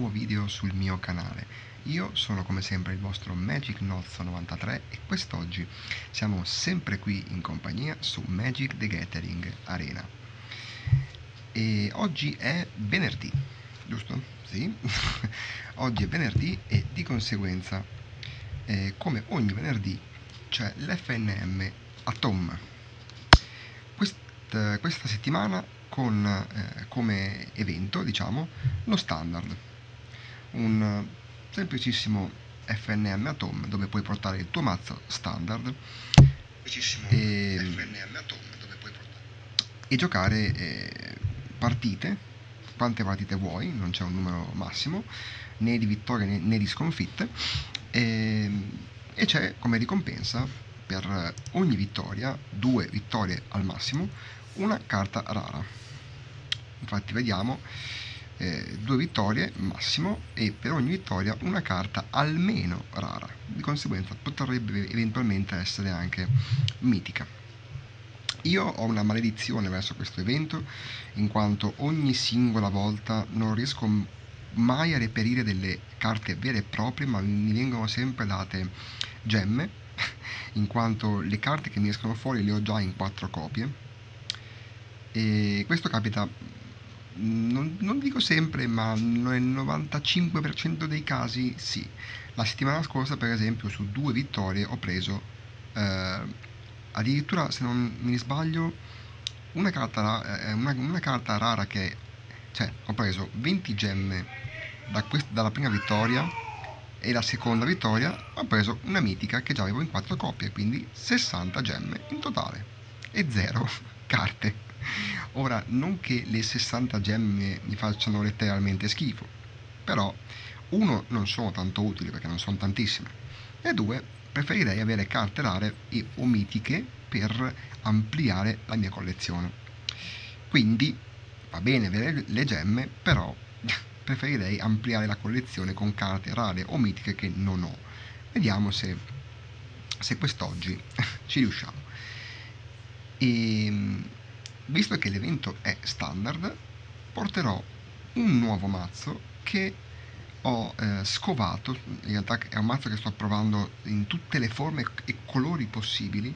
nuovo video sul mio canale. Io sono come sempre il vostro Magic Nozzo 93 e quest'oggi siamo sempre qui in compagnia su Magic the Gathering Arena. E oggi è venerdì, giusto? Sì. oggi è venerdì e di conseguenza, eh, come ogni venerdì, c'è l'FNM Atom. Quest, questa settimana con eh, come evento, diciamo, lo standard. Un semplicissimo FNM Atom dove puoi portare il tuo mazzo standard e, e giocare eh, partite, quante partite vuoi, non c'è un numero massimo, né di vittorie né, né di sconfitte, e, e c'è come ricompensa per ogni vittoria, due vittorie al massimo, una carta rara. Infatti vediamo eh, due vittorie massimo e per ogni vittoria una carta almeno rara. Di conseguenza potrebbe eventualmente essere anche mitica. Io ho una maledizione verso questo evento in quanto ogni singola volta non riesco mai a reperire delle carte vere e proprie ma mi vengono sempre date gemme in quanto le carte che mi escono fuori le ho già in quattro copie. E questo capita non, non, dico sempre, ma nel 95% dei casi sì. La settimana scorsa, per esempio, su due vittorie ho preso eh, addirittura, se non mi sbaglio, una carta, eh, una, una carta rara che, cioè, ho preso 20 gemme da quest- dalla prima vittoria e la seconda vittoria ho preso una mitica che già avevo in quattro coppie, quindi 60 gemme in totale e 0 carte. Ora, non che le 60 gemme mi facciano letteralmente schifo, però uno, non sono tanto utili perché non sono tantissime, e due, preferirei avere carte rare e o mitiche per ampliare la mia collezione. Quindi va bene avere le gemme, però preferirei ampliare la collezione con carte rare o mitiche che non ho. Vediamo se, se quest'oggi ci riusciamo. E ehm, visto che l'evento è standard, porterò un nuovo mazzo che ho eh, scovato, in realtà è un mazzo che sto provando in tutte le forme e colori possibili.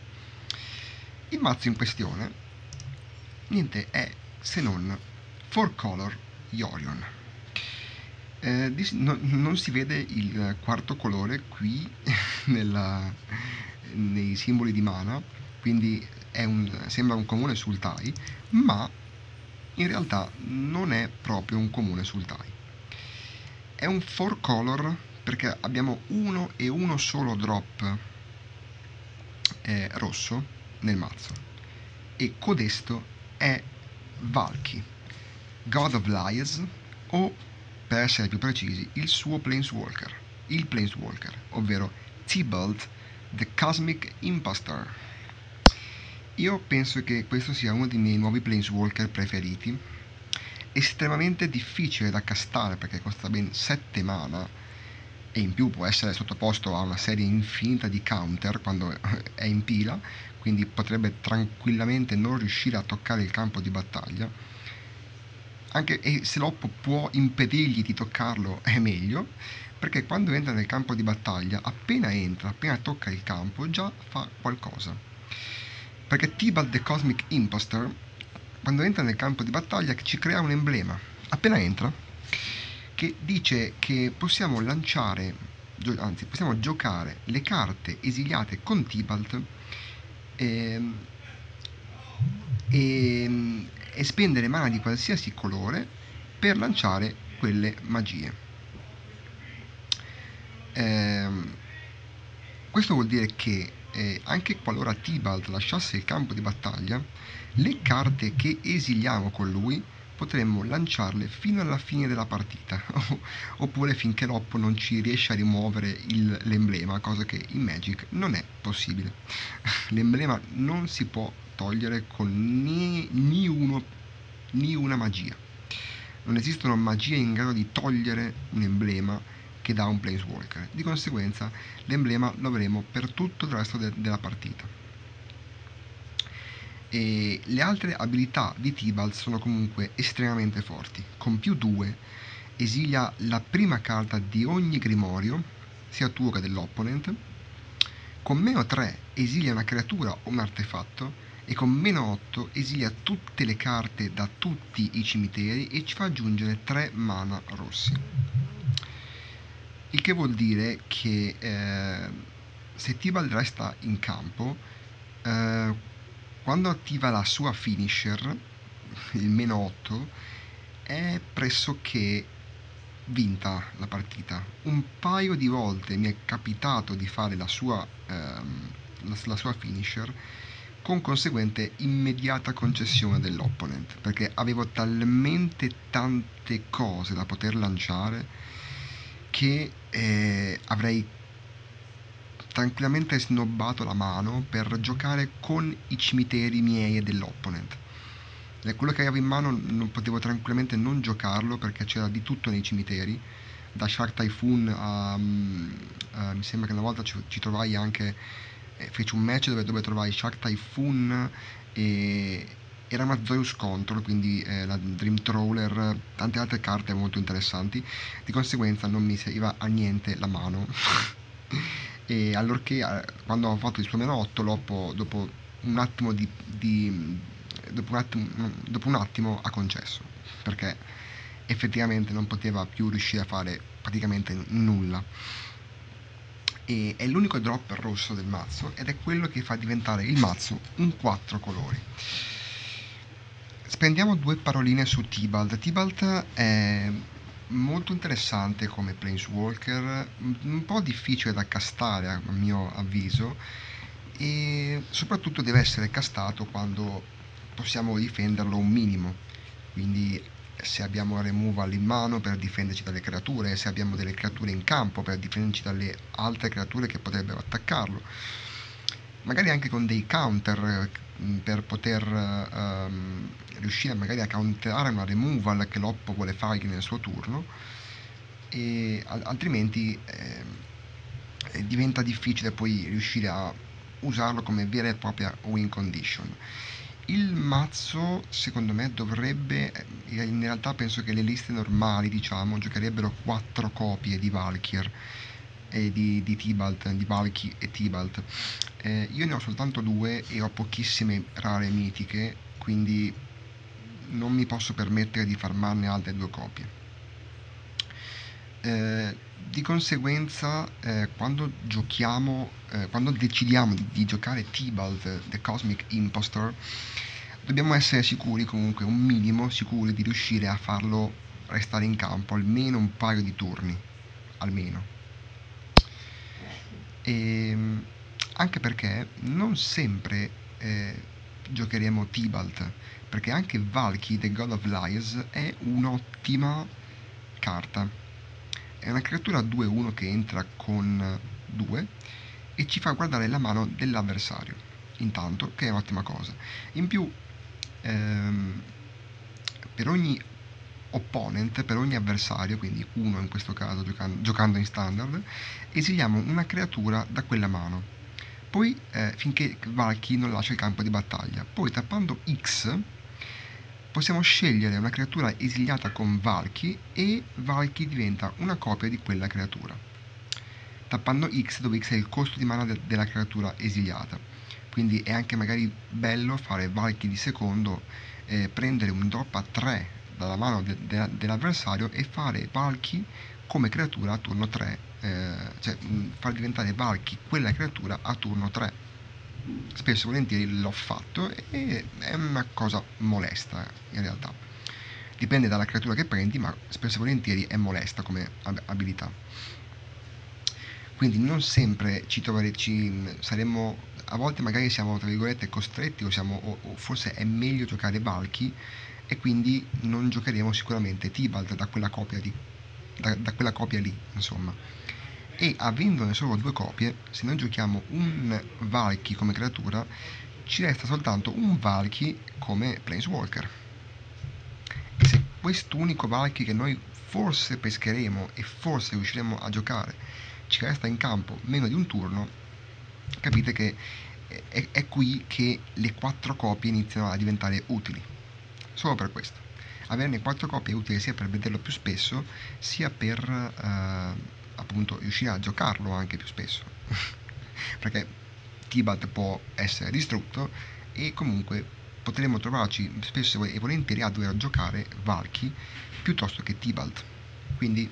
Il mazzo in questione, niente è se non 4 Color Yorion. Eh, no, non si vede il quarto colore qui nella, nei simboli di mana, quindi un, sembra un comune sultai, ma in realtà non è proprio un comune sultai. È un four color perché abbiamo uno e uno solo drop eh, rosso nel mazzo e codesto è Valky, God of Lies o per essere più precisi il suo Planeswalker, il Planeswalker, ovvero Tybalt the Cosmic Impostor. Io penso che questo sia uno dei miei nuovi Planeswalker preferiti. Estremamente difficile da castare perché costa ben 7 mana e in più può essere sottoposto a una serie infinita di counter quando è in pila, quindi potrebbe tranquillamente non riuscire a toccare il campo di battaglia. Anche e se l'oppo può impedirgli di toccarlo è meglio, perché quando entra nel campo di battaglia, appena entra, appena tocca il campo, già fa qualcosa perché Tibalt the Cosmic Imposter, quando entra nel campo di battaglia, ci crea un emblema, appena entra, che dice che possiamo lanciare, anzi possiamo giocare le carte esiliate con Tibalt e, e, e spendere mana di qualsiasi colore per lanciare quelle magie. Eh, questo vuol dire che eh, anche qualora Tibalt lasciasse il campo di battaglia, le carte che esiliamo con lui potremmo lanciarle fino alla fine della partita, oppure finché l'oppo non ci riesce a rimuovere il, l'emblema, cosa che in Magic non è possibile. L'emblema non si può togliere con né, né, una magia. Non esistono magie in grado di togliere un emblema che dà un Planeswalker. Di conseguenza l'emblema lo avremo per tutto il resto de- della partita. E le altre abilità di Tibalt sono comunque estremamente forti, con più 2 esilia la prima carta di ogni grimorio, sia tuo che dell'opponent. Con meno 3 esilia una creatura o un artefatto e con meno 8 esilia tutte le carte da tutti i cimiteri e ci fa aggiungere 3 mana rossi. Il che vuol dire che eh, se Tibalt resta in campo, eh, quando attiva la sua finisher, il meno 8, è pressoché vinta la partita. Un paio di volte mi è capitato di fare la sua, ehm, la, la sua finisher con conseguente immediata concessione dell'opponent, perché avevo talmente tante cose da poter lanciare che eh, avrei tranquillamente snobbato la mano per giocare con i cimiteri miei e dell'opponent. E quello che avevo in mano non potevo tranquillamente non giocarlo perché c'era di tutto nei cimiteri, da Shark Typhoon a... Uh, mi sembra che una volta ci, ci trovai anche eh, feci un match dove, dove trovai Shark Typhoon e era una Zeus Control, quindi eh, la Dream Trawler, tante altre carte molto interessanti, di conseguenza non mi serviva a niente la mano. e allorché eh, quando ho fatto il suo meno 8, Loppo dopo un attimo di, di dopo, un attimo, dopo un attimo ha concesso, perché effettivamente non poteva più riuscire a fare praticamente nulla e è l'unico drop rosso del mazzo ed è quello che fa diventare il mazzo un 4 colori. Spendiamo due paroline su Tibalt. Tibalt è molto interessante come Planeswalker, un po' difficile da castare a mio avviso e soprattutto deve essere castato quando possiamo difenderlo un minimo, quindi se abbiamo removal in mano per difenderci dalle creature, se abbiamo delle creature in campo per difenderci dalle altre creature che potrebbero attaccarlo. Magari anche con dei counter per poter um, riuscire magari a counterare una removal che l'oppo vuole fargli nel suo turno e altrimenti eh, diventa difficile poi riuscire a usarlo come vera e propria win condition. Il mazzo secondo me dovrebbe eh, in realtà penso che le liste normali diciamo giocherebbero quattro copie di Valkyr e di, di Tibalt di Valky e Tibalt. Eh, io ne ho soltanto due e ho pochissime rare mitiche quindi non mi posso permettere di farmarne altre due copie. Eh, di conseguenza eh, quando giochiamo eh, quando decidiamo di, di, giocare Tibalt The Cosmic Impostor dobbiamo essere sicuri comunque un minimo sicuri di riuscire a farlo restare in campo almeno un paio di turni almeno e, ehm, anche perché non sempre eh, giocheremo Tibalt perché anche Valky The God of Lies è un'ottima carta. È una creatura 2-1 che entra con 2 e ci fa guardare la mano dell'avversario intanto che è un'ottima cosa. In più ehm, per ogni opponent per ogni avversario quindi uno in questo caso giocando, giocando in standard esiliamo una creatura da quella mano. Poi eh, finché Valky non lascia il campo di battaglia. Poi tappando X possiamo scegliere una creatura esiliata con Valky e Valky diventa una copia di quella creatura, tappando X dove X è il costo di mana de- della creatura esiliata. Quindi è anche magari bello fare Valky di secondo, eh, prendere un drop a 3 dalla mano de- de- dell'avversario e fare Valky come creatura a turno 3, eh, cioè far diventare Valky quella creatura a turno 3 spesso e volentieri l'ho fatto e è una cosa molesta in realtà. Dipende dalla creatura che prendi, ma spesso e volentieri è molesta come abilità. Quindi non sempre ci troveremo, saremmo, a volte magari siamo tra virgolette costretti o, siamo, o, o forse è meglio giocare Valky e quindi non giocheremo sicuramente Tibalt da quella copia, di, da, da quella copia lì, insomma e avendone solo due copie, se noi giochiamo un Valky come creatura, ci resta soltanto un Valky come Planeswalker. E se quest'unico Valky che noi forse pescheremo e forse riusciremo a giocare ci resta in campo meno di un turno, capite che è, è qui che le quattro copie iniziano a diventare utili. Solo per questo. averne quattro copie è utile sia per vederlo più spesso, sia per eh, appunto riuscire a giocarlo anche più spesso. Perché Tibalt può essere distrutto e comunque potremo trovarci spesso e volentieri a dover giocare Valky piuttosto che Tibalt. Quindi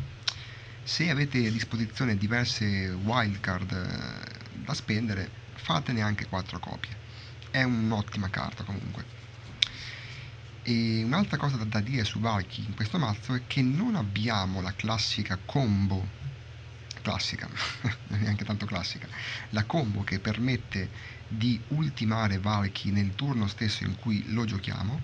se avete a disposizione diverse wildcard eh, da spendere, fatene anche 4 copie. È un'ottima carta comunque. E un'altra cosa da, dire su Valky in questo mazzo è che non abbiamo la classica combo classica, non neanche tanto classica, la combo che permette di ultimare Valky nel turno stesso in cui lo giochiamo,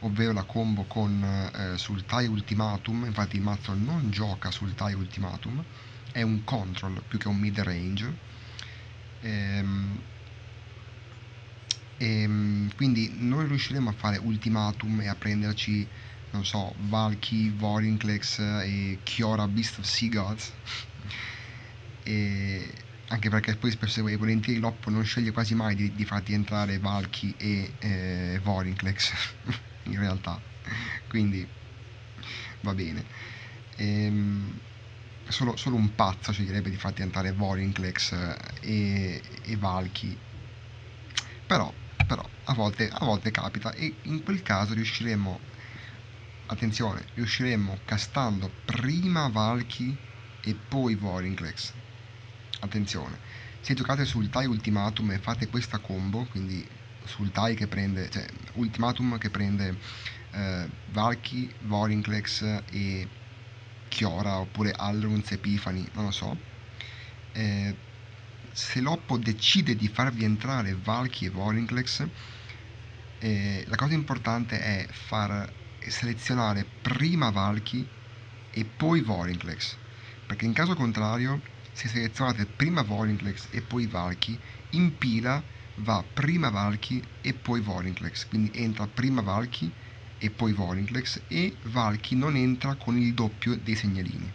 ovvero la combo con eh, sul TIE Ultimatum, infatti il mazzo non gioca sul TIE Ultimatum, è un control più che un mid range. Ehm, ehm, quindi non riusciremo a fare Ultimatum e a prenderci, non so, Valky, Vorinclex e Chiora Beast of Sea Gods. e anche perché poi spesso e volentieri l'Oppo non sceglie quasi mai di, di farti entrare Valky e eh, Vorinclex in realtà. Quindi va bene. Ehm, solo, solo, un pazzo sceglierebbe di farti entrare Vorinclex eh, e, e Valky. Però, però a, volte, a volte capita. E in quel caso riusciremo attenzione riusciremo castando prima Valky e poi Vorinclex. Attenzione se giocate sul TIE Ultimatum e fate questa combo quindi sul TIE che prende cioè Ultimatum che prende eh, Valky, Vorinclex e Chiora oppure Alrunz Epifani non lo so eh, se l'Oppo decide di farvi entrare Valky e Vorinclex eh, la cosa importante è far selezionare prima Valky e poi Vorinclex perché in caso contrario se selezionate prima Vorinclex e poi Valky, in pila va prima Valky e poi Vorinclex, quindi entra prima Valky e poi Vorinclex e Valky non entra con il doppio dei segnalini.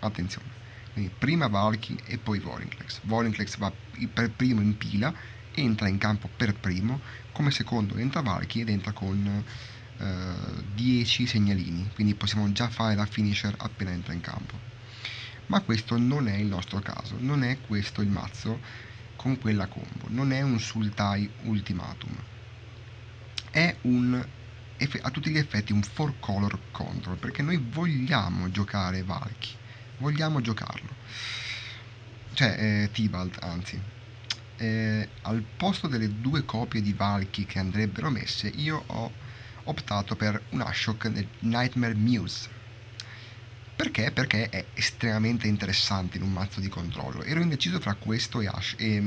Attenzione, quindi prima Valky e poi Vorinclex. Vorinclex va per primo in pila, entra in campo per primo, come secondo entra Valky ed entra con eh, 10 segnalini, quindi possiamo già fare la finisher appena entra in campo. Ma questo non è il nostro caso, non è questo il mazzo con quella combo, non è un Sultai Ultimatum, è un a tutti gli effetti un 4 color control perché noi vogliamo giocare Valky, vogliamo giocarlo, cioè eh, Tibalt anzi. Eh, al posto delle due copie di Valky che andrebbero messe, io ho optato per un Ashok Nightmare Muse perché? Perché è estremamente interessante in un mazzo di controllo. Ero indeciso fra questo e, Ash, e,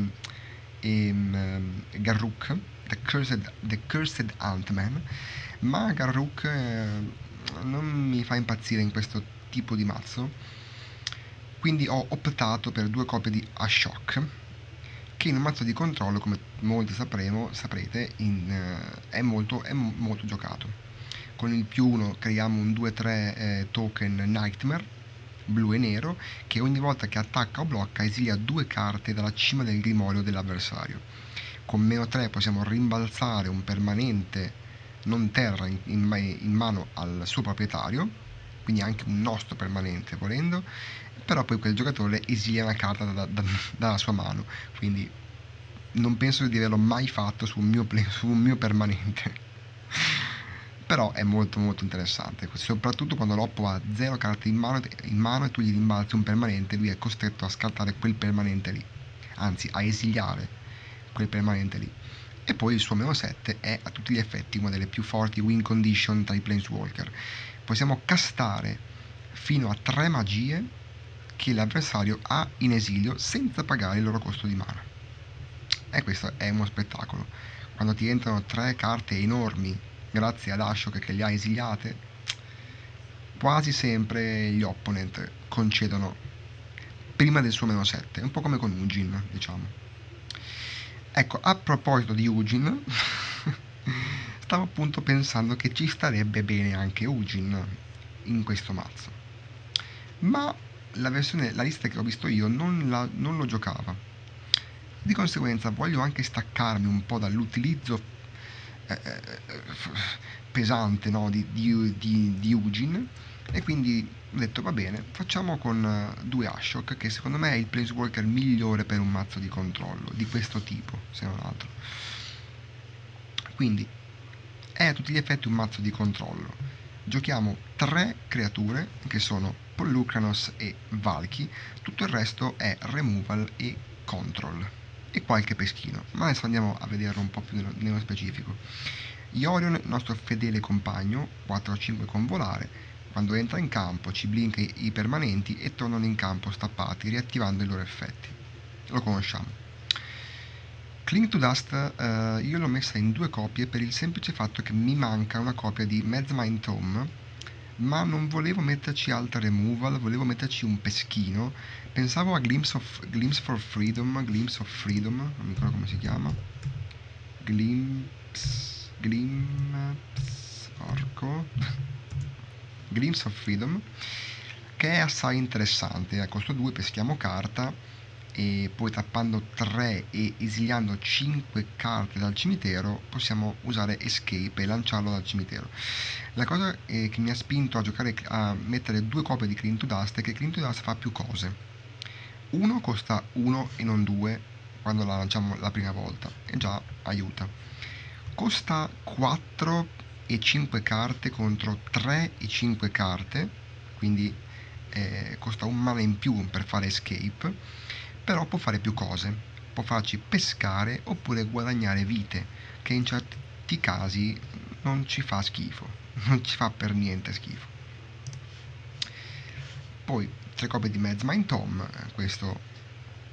e um, Garruk, The Cursed, The Cursed Ant-Man, ma Garruk eh, non mi fa impazzire in questo tipo di mazzo, quindi ho optato per due copie di Ashok, che in un mazzo di controllo, come molti sapremo, saprete, in, uh, è, molto, è molto giocato con il più 1 creiamo un 2-3 eh, token Nightmare blu e nero che ogni volta che attacca o blocca esilia due carte dalla cima del grimorio dell'avversario. Con meno 3 possiamo rimbalzare un permanente non terra in, in, in mano al suo proprietario, quindi anche un nostro permanente volendo, però poi quel giocatore esilia una carta da, da, dalla sua mano, quindi non penso di averlo mai fatto su un mio, su un mio permanente. Però è molto molto interessante soprattutto quando l'oppo ha zero carte in mano, in mano, e tu gli rimbalzi un permanente lui è costretto a scartare quel permanente lì anzi a esiliare quel permanente lì. E poi il suo meno 7 è a tutti gli effetti una delle più forti win condition tra i planeswalker. Possiamo castare fino a tre magie che l'avversario ha in esilio senza pagare il loro costo di mana e questo è uno spettacolo quando ti entrano tre carte enormi grazie ad Ashok che li ha esiliate, quasi sempre gli opponent concedono prima del suo meno 7, un po' come con Ugin, diciamo. Ecco, a proposito di Ugin, stavo appunto pensando che ci starebbe bene anche Ugin in questo mazzo. Ma la versione, la lista che ho visto io non, la, non lo giocava. Di conseguenza voglio anche staccarmi un po' dall'utilizzo eh, pesante no, di, di, di, di Ugin e quindi ho detto va bene, facciamo con uh, due Ashok che secondo me è il Planeswalker migliore per un mazzo di controllo di questo tipo, se non altro. Quindi è a tutti gli effetti un mazzo di controllo. Giochiamo tre creature che sono Pollucranos e Valky, tutto il resto è removal e control e qualche peschino, ma adesso andiamo a vederlo un po' più nello, specifico. Iorion, nostro fedele compagno, 4-5 con volare, quando entra in campo ci blinka i permanenti e tornano in campo stappati, riattivando i loro effetti. Lo conosciamo. Cling to Dust eh, io l'ho messa in due copie per il semplice fatto che mi manca una copia di Mad Tome, ma non volevo metterci altra removal, volevo metterci un peschino. Pensavo a Glimpse, of, Glimpse for Freedom, Glimpse of Freedom, non mi ricordo come si chiama. Glimpse, Glimpse, porco. Glimpse of Freedom, che è assai interessante. A costo 2 peschiamo carta e poi tappando 3 e esiliando 5 carte dal cimitero possiamo usare Escape e lanciarlo dal cimitero. La cosa eh, che mi ha spinto a giocare a mettere due copie di Clean to Dust è che Clean to Dust fa più cose. Uno costa 1 e non 2 quando la lanciamo la prima volta e già aiuta. Costa 4 e 5 carte contro 3 e 5 carte, quindi eh, costa un mana in più per fare escape, però può fare più cose, può farci pescare oppure guadagnare vite, che in certi casi non ci fa schifo, non ci fa per niente schifo. Poi tre copie di Mad Mind Tom, questo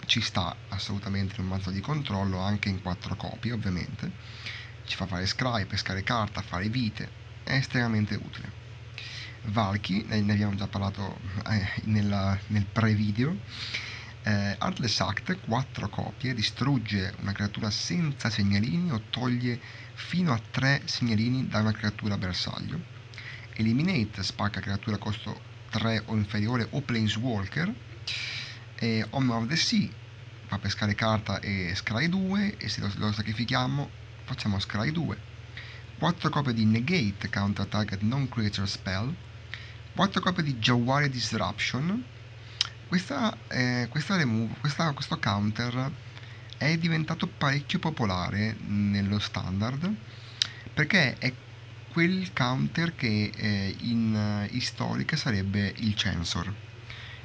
ci sta assolutamente in un mazzo di controllo, anche in quattro copie ovviamente ci fa fare scry, pescare carta, fare vite, è estremamente utile. Valky, ne abbiamo già parlato eh, nella, nel pre-video, eh, Artless Act, 4 copie, distrugge una creatura senza segnalini o toglie fino a 3 segnalini da una creatura bersaglio. Eliminate, spacca creatura costo 3 o inferiore o Planeswalker. E Home of the Sea, fa pescare carta e scry 2 e se lo, lo sacrifichiamo facciamo scry 2 4 copie di negate counter target non creature spell 4 copie di Jawari Disruption questa, eh, questa remove, questa, questo counter è diventato parecchio popolare nello standard perché è quel counter che eh, in Historic sarebbe il Censor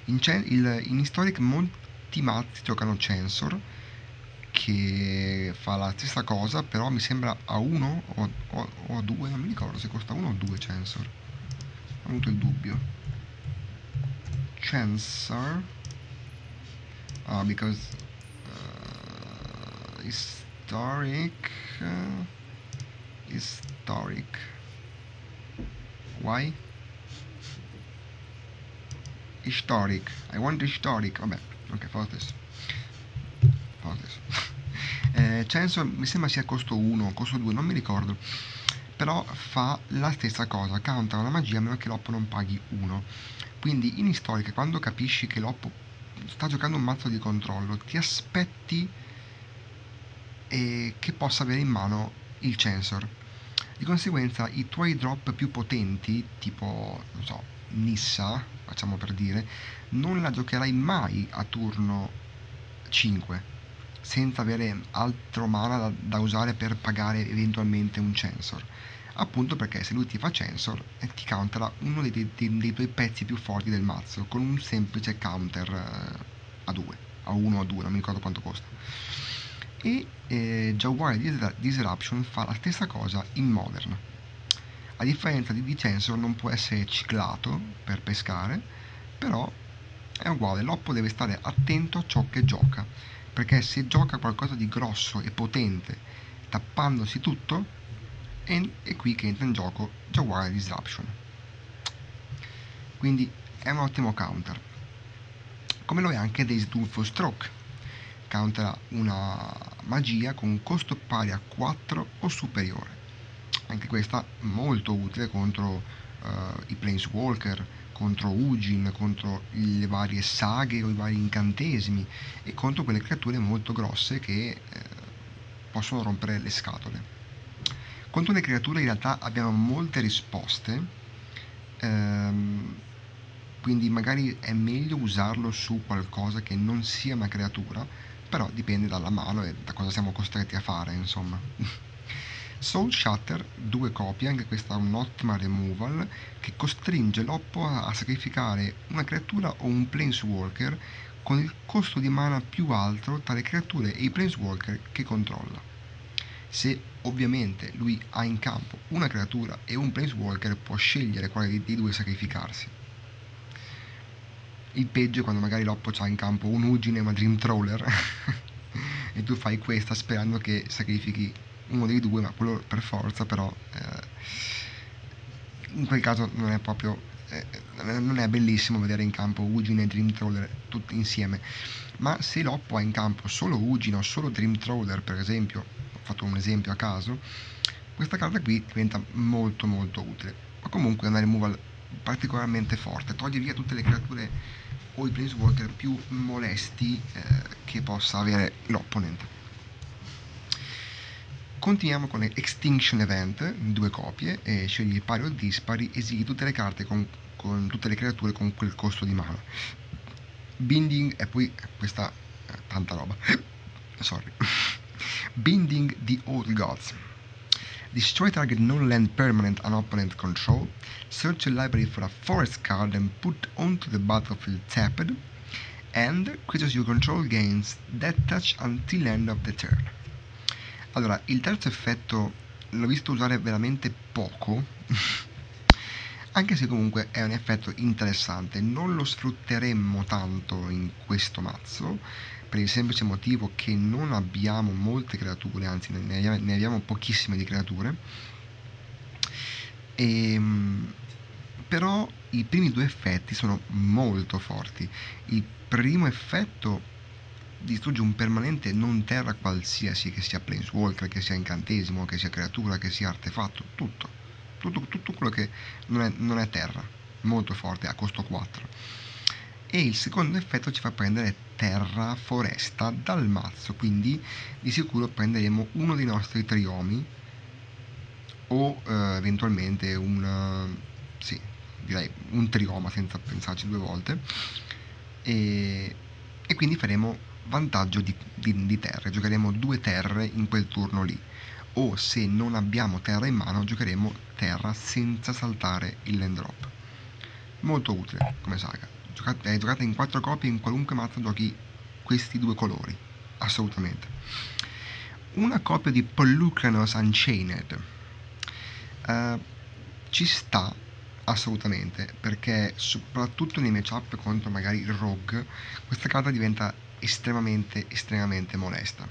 in, il, in Historic molti mazzi giocano Censor che fa la stessa cosa, però mi sembra a 1 o, o, o, a 2, non mi ricordo se costa 1 o 2 Chancellor. Ho avuto il dubbio. Chancellor. Ah, because uh, historic uh, historic. Why? Historic. I want historic. Vabbè, ok, stesso. Fa lo stesso. eh, Censo mi sembra sia costo 1 o costo 2, non mi ricordo. Però fa la stessa cosa, counter una magia a meno che l'oppo non paghi 1. Quindi in Historic, quando capisci che l'oppo sta giocando un mazzo di controllo, ti aspetti eh, che possa avere in mano il Censor. Di conseguenza i tuoi drop più potenti, tipo, non so, Nissa, facciamo per dire, non la giocherai mai a turno 5 senza avere altro mana da, da usare per pagare eventualmente un Censor appunto perché se lui ti fa Censor e ti countera uno dei, dei, dei, tuoi pezzi più forti del mazzo con un semplice counter eh, a 2 a 1 o a 2 non mi ricordo quanto costa e eh, Jaguar Disruption fa la stessa cosa in Modern. A differenza di Censor non può essere ciclato per pescare però è uguale. L'oppo deve stare attento a ciò che gioca perché se gioca qualcosa di grosso e potente tappandosi tutto è, è qui che entra in gioco Jaguar Disruption. Quindi è un ottimo counter. Come lo è anche Days Doomful Stroke countera una magia con un costo pari a 4 o superiore anche questa molto utile contro uh, i Planeswalker contro Ugin, contro le varie saghe o i vari incantesimi e contro quelle creature molto grosse che eh, possono rompere le scatole. Contro le creature in realtà abbiamo molte risposte, ehm, quindi magari è meglio usarlo su qualcosa che non sia una creatura, però dipende dalla mano e da cosa siamo costretti a fare, insomma. Soul Shatter, due copie, anche questa è un'ottima removal che costringe l'oppo a, sacrificare una creatura o un planeswalker con il costo di mana più alto tra le creature e i planeswalker che controlla. Se ovviamente lui ha in campo una creatura e un planeswalker può scegliere quale dei due sacrificarsi. Il peggio è quando magari l'oppo ha in campo un Ugine e una Dream Trawler. E tu fai questa sperando che sacrifichi uno dei due, ma quello per forza però eh, in quel caso non è proprio eh, non è bellissimo vedere in campo Ugine e Dream Trawler tutti insieme. Ma se l'oppo ha in campo solo Ugine o solo Dream Trawler per esempio ho fatto un esempio a caso questa carta qui diventa molto molto utile. Ma comunque è una removal particolarmente forte toglie via tutte le creature o i planeswalker più molesti eh, che possa avere l'opponente Continuiamo con l'Extinction Event, due copie, e scegli pari o dispari, esili tutte le carte con, con tutte le creature con quel costo di mana. Binding, e poi questa, eh, tanta roba, sorry. Binding the Old Gods. Destroy target non-land permanent and opponent control. Search a library for a forest card and put onto the battlefield tapped. And creatures you control gains that touch until end of the turn. Allora, il terzo effetto l'ho visto usare veramente poco, anche se comunque è un effetto interessante. Non lo sfrutteremmo tanto in questo mazzo, per il semplice motivo che non abbiamo molte creature, anzi ne abbiamo pochissime di creature. E, ehm, però i primi due effetti sono molto forti. Il primo effetto distrugge un permanente non terra qualsiasi, che sia planeswalker, che sia incantesimo, che sia creatura, che sia artefatto, tutto. Tutto, tutto quello che non è, non è terra, molto forte, a costo 4. E il secondo effetto ci fa prendere terra foresta dal mazzo, quindi di sicuro prenderemo uno dei nostri triomi o eh, eventualmente un, sì, direi un trioma senza pensarci due volte. E, e quindi faremo vantaggio di, di, di terre, giocheremo due terre in quel turno lì. O se non abbiamo terra in mano giocheremo terra senza saltare il land drop. Molto utile come saga è giocata in quattro copie in qualunque mazzo giochi questi due colori assolutamente una copia di Pollucranos Unchained uh, ci sta assolutamente perché soprattutto nei matchup contro magari il rogue questa carta diventa estremamente, estremamente molesta.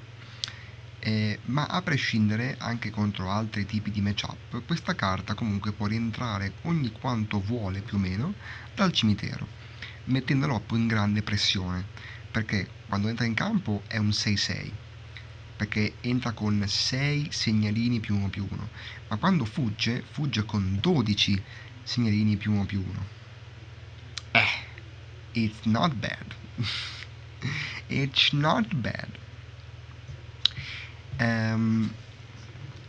Eh, ma a prescindere anche contro altri tipi di matchup, questa carta comunque può rientrare ogni quanto vuole più o meno dal cimitero, mettendo l'oppo in grande pressione, perché quando entra in campo è un 6-6, perché entra con 6 segnalini più 1 più 1, ma quando fugge, fugge con 12 segnalini più 1 più 1. Eh, it's not bad. It's not bad. Um,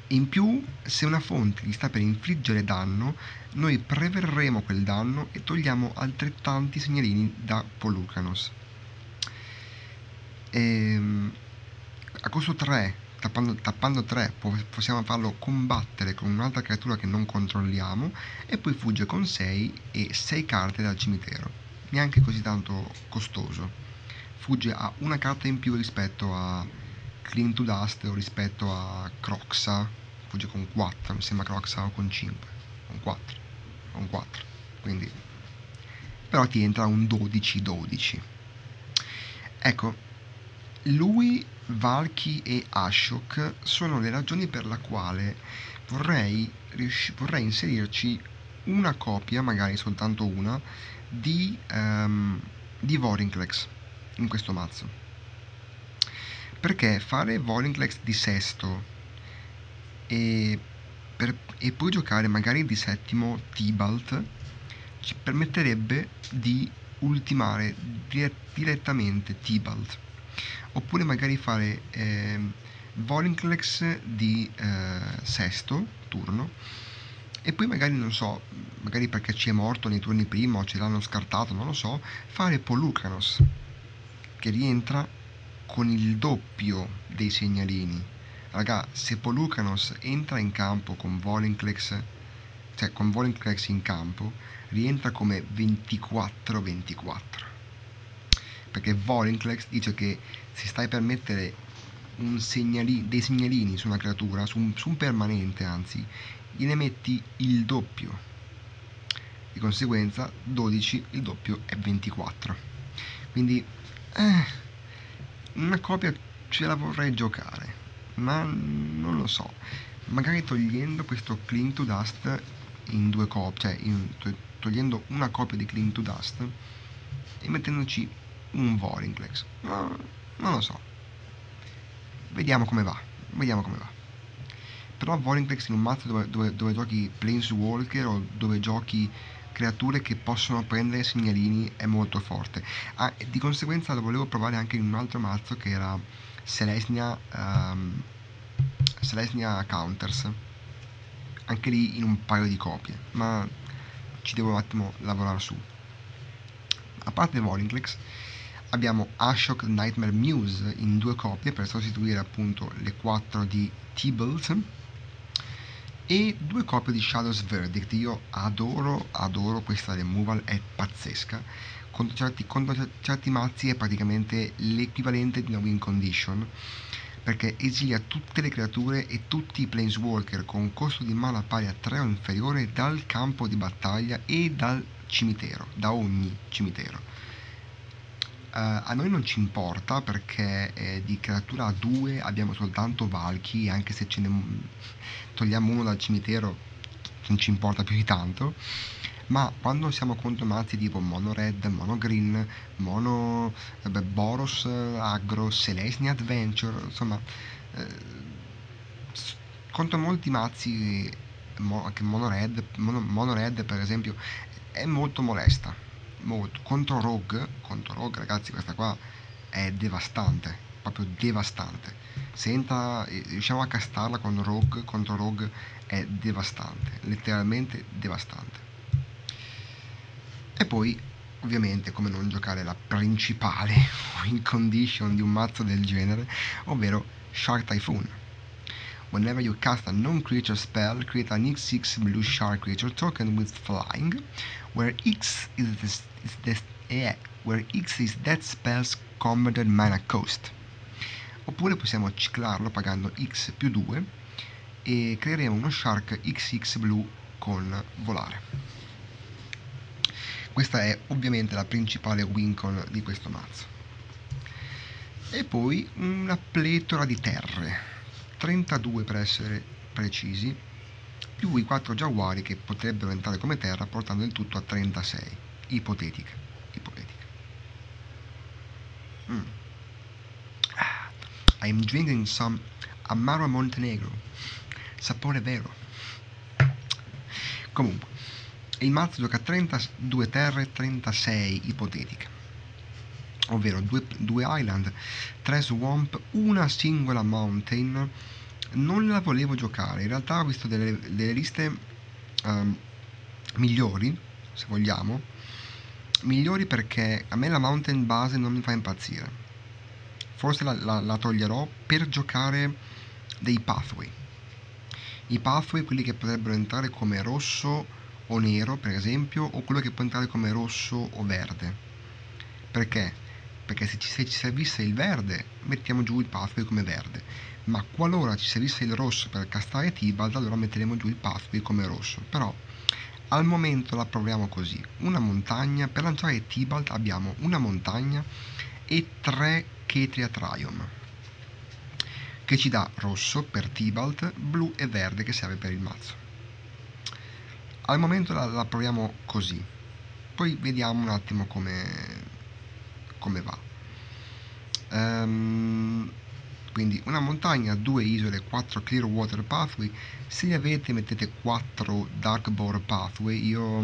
in più, se una fonte gli sta per infliggere danno, noi preverremo quel danno e togliamo altrettanti segnalini da Polucanos. Ehm, a costo 3, tappando, tappando 3, possiamo farlo combattere con un'altra creatura che non controlliamo e poi fugge con 6 e 6 carte dal cimitero. Neanche così tanto costoso fugge a una carta in più rispetto a Clean to Dust o rispetto a Croxa fugge con 4 mi sembra Croxa o con 5 con 4 con 4 quindi però ti entra un 12-12 ecco lui, Valky e Ashok sono le ragioni per la quale vorrei, riusci- vorrei inserirci una copia, magari soltanto una, di, um, di Vorinclex in questo mazzo. Perché fare Volinklex di sesto e, per, e poi giocare magari di settimo Tibalt ci permetterebbe di ultimare dire, direttamente Tibalt. Oppure magari fare eh, Volinklex di eh, sesto, turno e poi magari non so, magari perché ci è morto nei turni prima o ce l'hanno scartato, non lo so, fare Polucranos che rientra con il doppio dei segnalini. Raga, se Polucranos entra in campo con Volinclex, cioè con Volinclex in campo, rientra come 24-24. Perché Volinclex dice che se stai per mettere segnali, dei segnalini su una creatura, su un, su un permanente anzi, gliene metti il doppio. Di conseguenza 12, il doppio è 24. Quindi eh, una copia ce la vorrei giocare, ma non lo so. Magari togliendo questo Cling to Dust in due copie, cioè in, togliendo una copia di Cling to Dust e mettendoci un Vorinclex. No, non lo so. Vediamo come va. Vediamo come va però Vorinclex in un mazzo dove, dove, dove giochi Planeswalker o dove giochi creature che possono prendere segnalini è molto forte ah, di conseguenza lo volevo provare anche in un altro mazzo che era Selesnia um, Selesnia Counters anche lì in un paio di copie ma ci devo un attimo lavorare su a parte Vorinclex abbiamo Ashok Nightmare Muse in due copie per sostituire appunto le 4 di Tibalt e due copie di Shadows Verdict. Io adoro, adoro questa removal, è pazzesca. Contro certi, contro certi mazzi è praticamente l'equivalente di una win condition perché esilia tutte le creature e tutti i planeswalker con costo di mana pari a 3 o inferiore dal campo di battaglia e dal cimitero, da ogni cimitero. Uh, a noi non ci importa perché eh, di creatura a 2 abbiamo soltanto Valky, anche se ce ne togliamo uno dal cimitero non ci importa più di tanto ma quando siamo contro mazzi tipo mono red, mono green, mono eh, Boros Agro, Celestia Adventure, insomma eh, contro molti mazzi anche mono red, mono, mono red per esempio è molto molesta molto contro Rogue contro Rogue ragazzi questa qua è devastante proprio devastante se entra, riusciamo a castarla con Rogue contro Rogue è devastante, letteralmente devastante. E poi, ovviamente, come non giocare la principale win condition di un mazzo del genere, ovvero Shark Typhoon. Whenever you cast a non-creature spell, create an X6 blue shark creature token with flying, where X is, the, is the, yeah, where X is that spell's combated mana cost oppure possiamo ciclarlo pagando x più 2 e creeremo uno shark xx blu con volare questa è ovviamente la principale wincon di questo mazzo e poi una pletora di terre 32 per essere precisi più i 4 giaguari che potrebbero entrare come terra portando il tutto a 36 ipotetica ipotetica mm. I'm drinking some Amaro Montenegro. Sapore vero. Comunque, il mazzo gioca 32 terre, 36 ipotetiche. Ovvero 2 island, 3 swamp, una singola mountain. Non la volevo giocare, in realtà ho visto delle, delle liste um, migliori, se vogliamo. Migliori perché a me la mountain base non mi fa impazzire forse la, la, la toglierò per giocare dei pathway. I pathway, quelli che potrebbero entrare come rosso o nero, per esempio, o quello che può entrare come rosso o verde. Perché? Perché se ci, se ci servisse il verde, mettiamo giù il pathway come verde. Ma qualora ci servisse il rosso per castare Tibalt, allora metteremo giù il pathway come rosso. Però al momento la proviamo così. Una montagna, per lanciare Tibalt abbiamo una montagna e tre Chetria Trium che ci dà rosso per Tibalt, blu e verde che serve per il mazzo. Al momento la, la proviamo così, poi vediamo un attimo come, come va. Um, quindi una montagna, due isole, quattro clear water pathway. Se li avete mettete quattro dark bore pathway. Io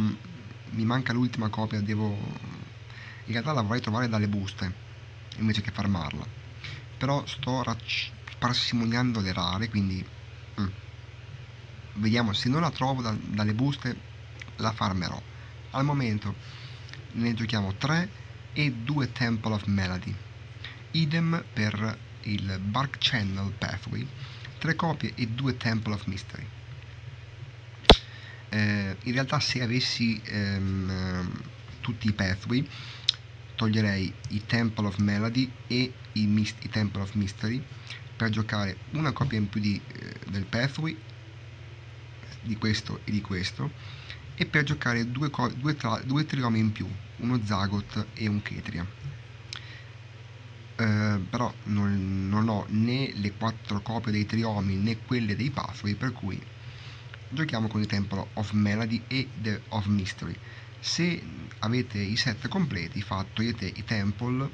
mi manca l'ultima copia, devo in realtà la vorrei trovare dalle buste invece che farmarla però sto parsimoniando le rare quindi mm, vediamo se non la trovo da, dalle buste la farmerò. Al momento ne giochiamo 3 e 2 Temple of Melody. Idem per il Bark Channel Pathway 3 copie e 2 Temple of Mystery. Eh, in realtà se avessi ehm, tutti i pathway toglierei i Temple of Melody e i, i Temple of Mystery per giocare una copia in più di, eh, del pathway di questo e di questo e per giocare due, co- due, tra- due triomi in più uno Zagot e un Ketria. Eh, però non, non, ho né le quattro copie dei triomi né quelle dei pathway per cui giochiamo con il Temple of Melody e the of Mystery. Se avete i set completi togliete i temple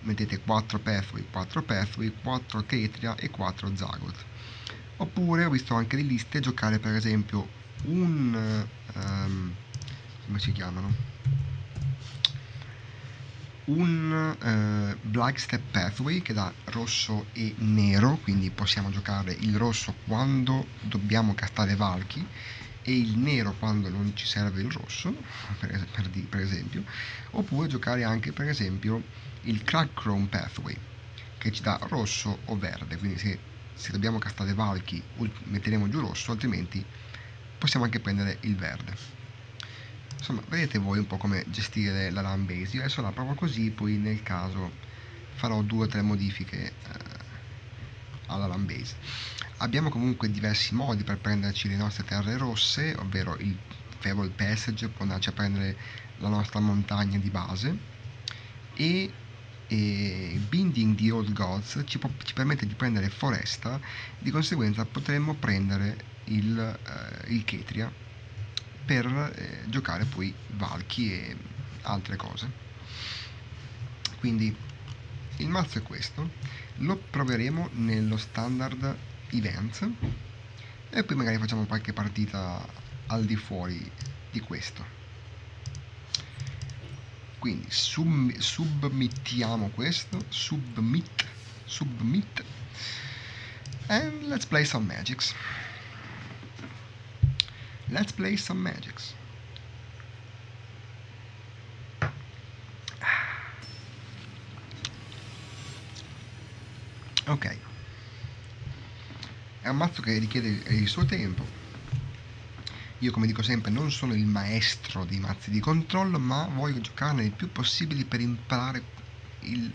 mettete 4 pathway 4 pathway 4 Ketria e 4 Zagot oppure ho visto anche le liste giocare per esempio un um, come si chiamano? Un uh, Black Step Pathway che dà rosso e nero quindi possiamo giocare il rosso quando dobbiamo castare Valky e il nero quando non ci serve il rosso, per, per, per esempio, oppure giocare anche per esempio il Crack Chrome Pathway, che ci dà rosso o verde, quindi se, se dobbiamo castare Valky metteremo giù rosso, altrimenti possiamo anche prendere il verde. Insomma, vedete voi un po' come gestire la LAN base, io adesso la provo così, poi nel caso farò due o tre modifiche eh, alla LAN base. Abbiamo comunque diversi modi per prenderci le nostre terre rosse, ovvero il Fable Passage può andarci a prendere la nostra montagna di base e, e Binding the Old Gods ci, può, ci, permette di prendere foresta, di conseguenza potremmo prendere il, eh, il Ketria per eh, giocare poi Valky e altre cose. Quindi il mazzo è questo, lo proveremo nello standard events e poi magari facciamo qualche partita al di fuori di questo quindi sub, submittiamo questo submit submit and let's play some magics. Let's play some magics. Ok. È un mazzo che richiede il suo tempo. Io come dico sempre non sono il maestro dei mazzi di controllo, ma voglio giocarne il più possibile per imparare il,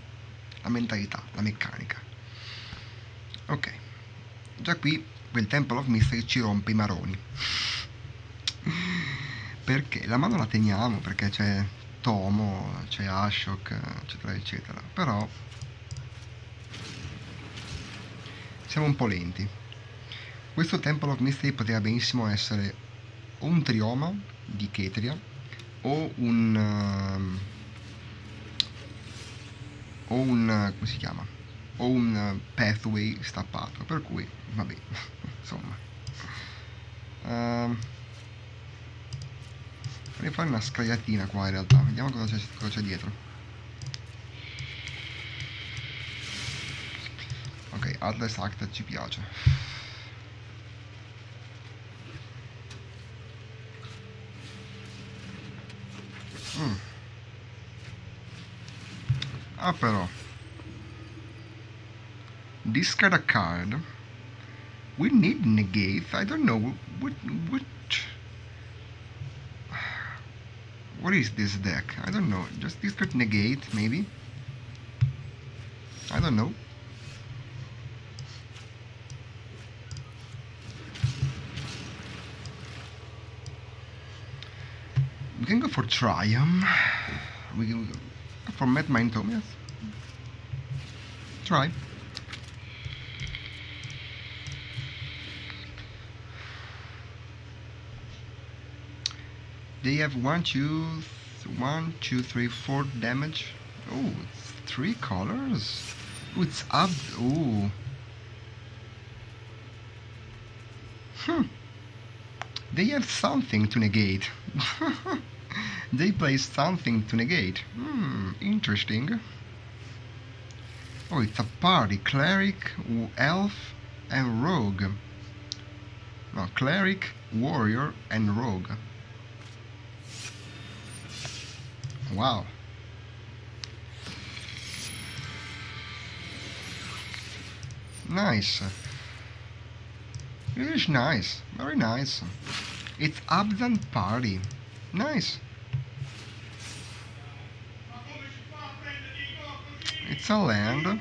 la mentalità, la meccanica. Ok, già qui quel Temple of Mystery ci rompe i maroni. perché la mano la teniamo, perché c'è Tomo, c'è Ashok, eccetera, eccetera. Però siamo un po' lenti. Questo Temple of Mystery poteva benissimo essere o un trioma di Ketria o un uh, o un come si chiama? O un pathway stappato per cui vabbè insomma. Uh, farei fare una scagliatina qua in realtà. Vediamo cosa c'è, dietro. Ok Atlas Act ci piace Mm. Ah però. Discard a card. We need negate. I don't know what what what is this deck? I don't know. Just discard negate maybe. I don't know. We can go for Triumph. We can go for Mad Mind Tome, yes. Try. They have one, two, one, two, three, four damage. Oh, it's three colors. Oh, it's up. Oh. Hmm. They have something to negate. they play something to negate. Hmm, interesting. Oh, it's a party. Cleric, elf, and rogue. no, Cleric, Warrior and Rogue. Wow. Nice. It is nice. Very nice. It's Abzan Party. Nice. It's a land.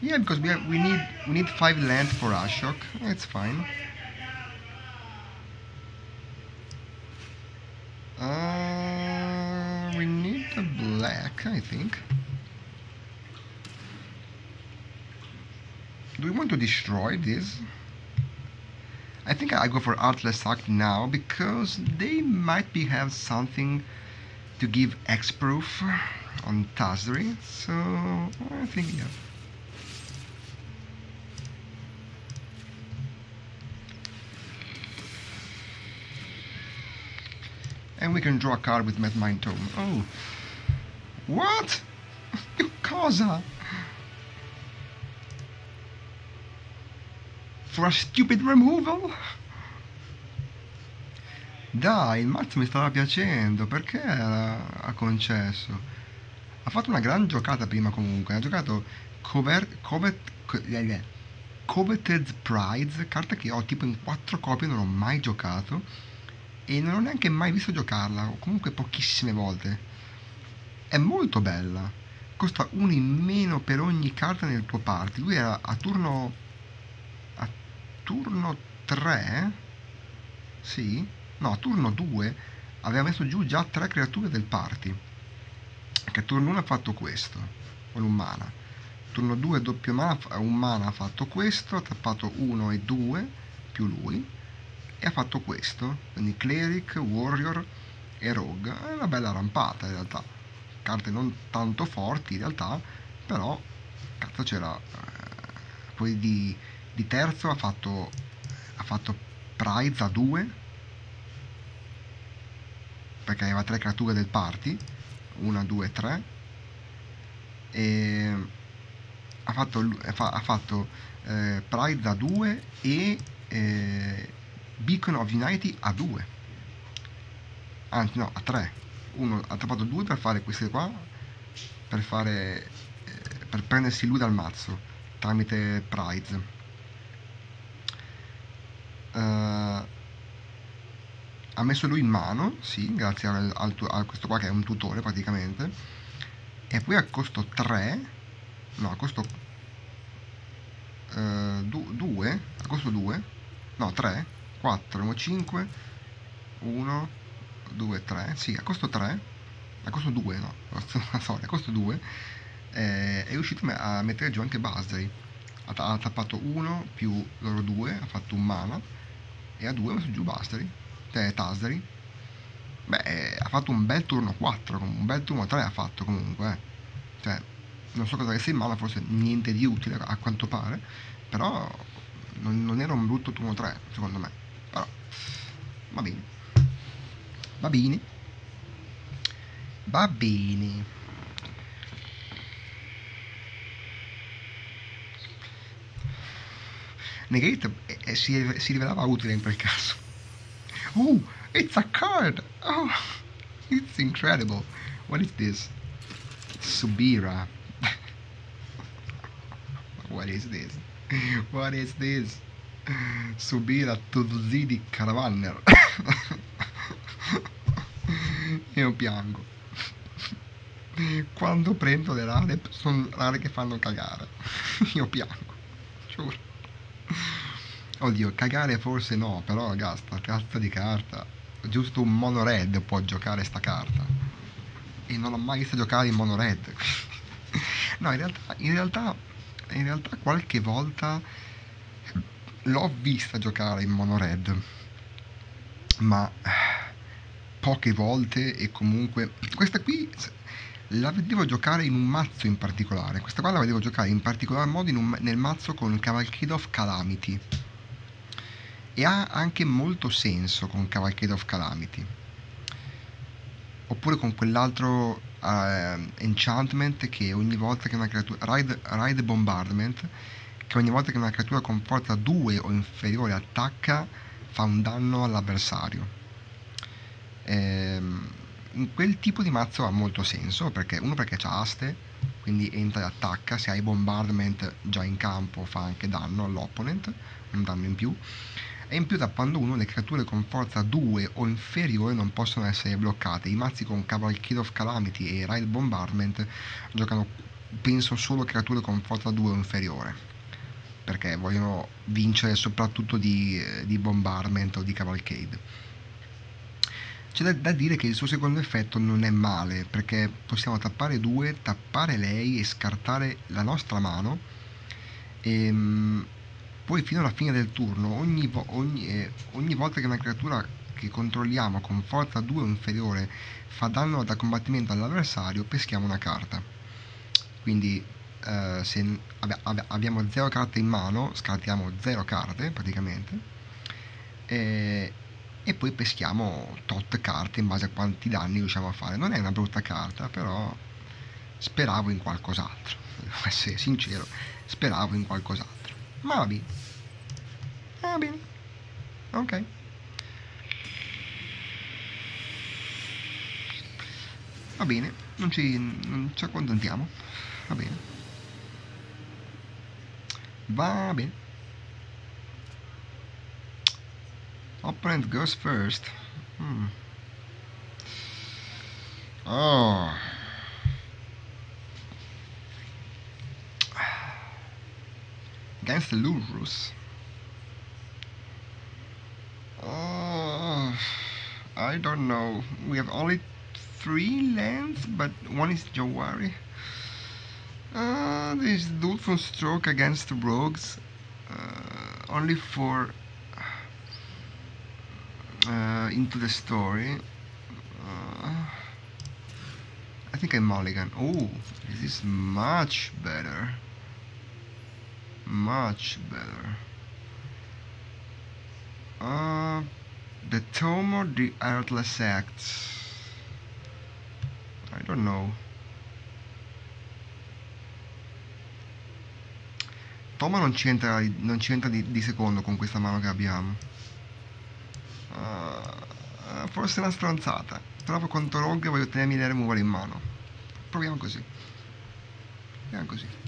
Yeah, because we have, we need we need five land for Ashok. It's fine. Uh, we need a black, I think. Do we want to destroy this? I think I go for Artless Act now because they might be have something to give X proof on Tazri, so I think yeah. And we can draw a card with Met Mind Tome. Oh. What? Cosa? For a stupid removal? Dai, il mazzo mi stava piacendo, perché ha concesso? Ha fatto una gran giocata prima comunque, ha giocato cover, covet, Coveted Prize, carta che ho tipo in quattro copie, non ho mai giocato e non ho neanche mai visto giocarla, o comunque pochissime volte. È molto bella. Costa uno in meno per ogni carta nel tuo party. Lui era a turno a turno 3? Sì? No, a turno 2 aveva messo giù già tre creature del party. A turno 1 ha fatto questo, con un mana. Turno 2 doppio mana, un mana ha fatto questo, ha tappato 1 e 2 più lui e ha fatto questo, quindi Cleric, Warrior e Rogue. È una bella rampata in realtà, carte non tanto forti in realtà, però cazzo c'era... Eh, poi di, di, terzo ha fatto, ha fatto Prize a 2, perché aveva tre creature del party, 1, 2, 3, e ha fatto, ha fatto eh, Pride a 2 e eh, Beacon of Unity a 2 anzi no a 3 uno ha tappato 2 per fare queste qua per fare eh, per prendersi lui dal mazzo tramite prize uh, ha messo lui in mano sì grazie al, al, a questo qua che è un tutore praticamente e poi a costo 3 no a costo 2 uh, a costo 2 no 3 4, 5, 1, 2, 3, sì, a costo 3, a costo 2, no, sorry, a costo 2, eh, è riuscito a mettere giù anche Basri. Ha, tappato 1 più loro 2, ha fatto un mana, e a 2 ha messo giù Basri, cioè Tasri. Beh, eh, ha fatto un bel turno 4, un bel turno 3 ha fatto comunque, eh. cioè, non so cosa avesse in mano, forse niente di utile a quanto pare, però non, non era un brutto turno 3, secondo me. Però va bene. Va bene va bene Negate eh, si, si rivelava utile in quel caso oh it's a card oh it's incredible what is this Subira what is this what is this subire a Tuzzi di Caravaner. Io piango. Quando prendo le rare, sono rare che fanno cagare. Io piango. Giuro. Oddio, cagare forse no, però ragazzi, sta cazzo di carta. Giusto un mono red può giocare sta carta. E non l'ho mai visto giocare in mono red. no, in realtà, in realtà, in realtà qualche volta l'ho vista giocare in mono red ma poche volte e comunque questa qui la vedevo giocare in un mazzo in particolare questa qua la vedevo giocare in particolar modo un, nel mazzo con Cavalcade of Calamity e ha anche molto senso con Cavalcade of Calamity. Oppure con quell'altro uh, enchantment che ogni volta che una creatura ride, ride bombardment che ogni volta che una creatura forza 2 o inferiore attacca fa un danno all'avversario. Ehm, in quel tipo di mazzo ha molto senso, perché uno perché c'ha aste, quindi entra e attacca, se hai bombardment già in campo fa anche danno all'opponent, un danno in più, e in più da quando uno le creature con forza 2 o inferiore non possono essere bloccate. I mazzi con Cavalcade of Calamity e Rail Bombardment giocano penso solo creature con forza 2 o inferiore perché vogliono vincere soprattutto di, di bombardment o di cavalcade c'è da, da, dire che il suo secondo effetto non è male perché possiamo tappare due, tappare lei e scartare la nostra mano e ehm, poi fino alla fine del turno ogni, ogni, eh, ogni volta che una creatura che controlliamo con forza 2 o inferiore fa danno da combattimento all'avversario peschiamo una carta quindi eh, se abbiamo 0 carte in mano scartiamo 0 carte praticamente e, e poi peschiamo tot carte in base a quanti danni riusciamo a fare. Non è una brutta carta, però speravo in qualcos'altro. Devo essere sincero, speravo in qualcos'altro. Ma va bene. Va bene. Ok. Va bene, non ci, non ci accontentiamo. Va bene. Va bene. Opponent goes first. Hmm. Oh. Against the Lurus. Oh, I don't know. We have only three lands, but one is Jawari. Uh, this Dolphin Stroke against the Rogues. Uh, only for uh, into the story. I think I'm mulligan. Oh, this is much better. Much better. Uh, the or the Artless Acts? I don't know. Toma non ci entra, non ci entra di, di secondo con questa mano che abbiamo. Uh, forse è una stronzata. Trovo contro Rogue e voglio tenermi le removal in mano. Proviamo così. Proviamo così.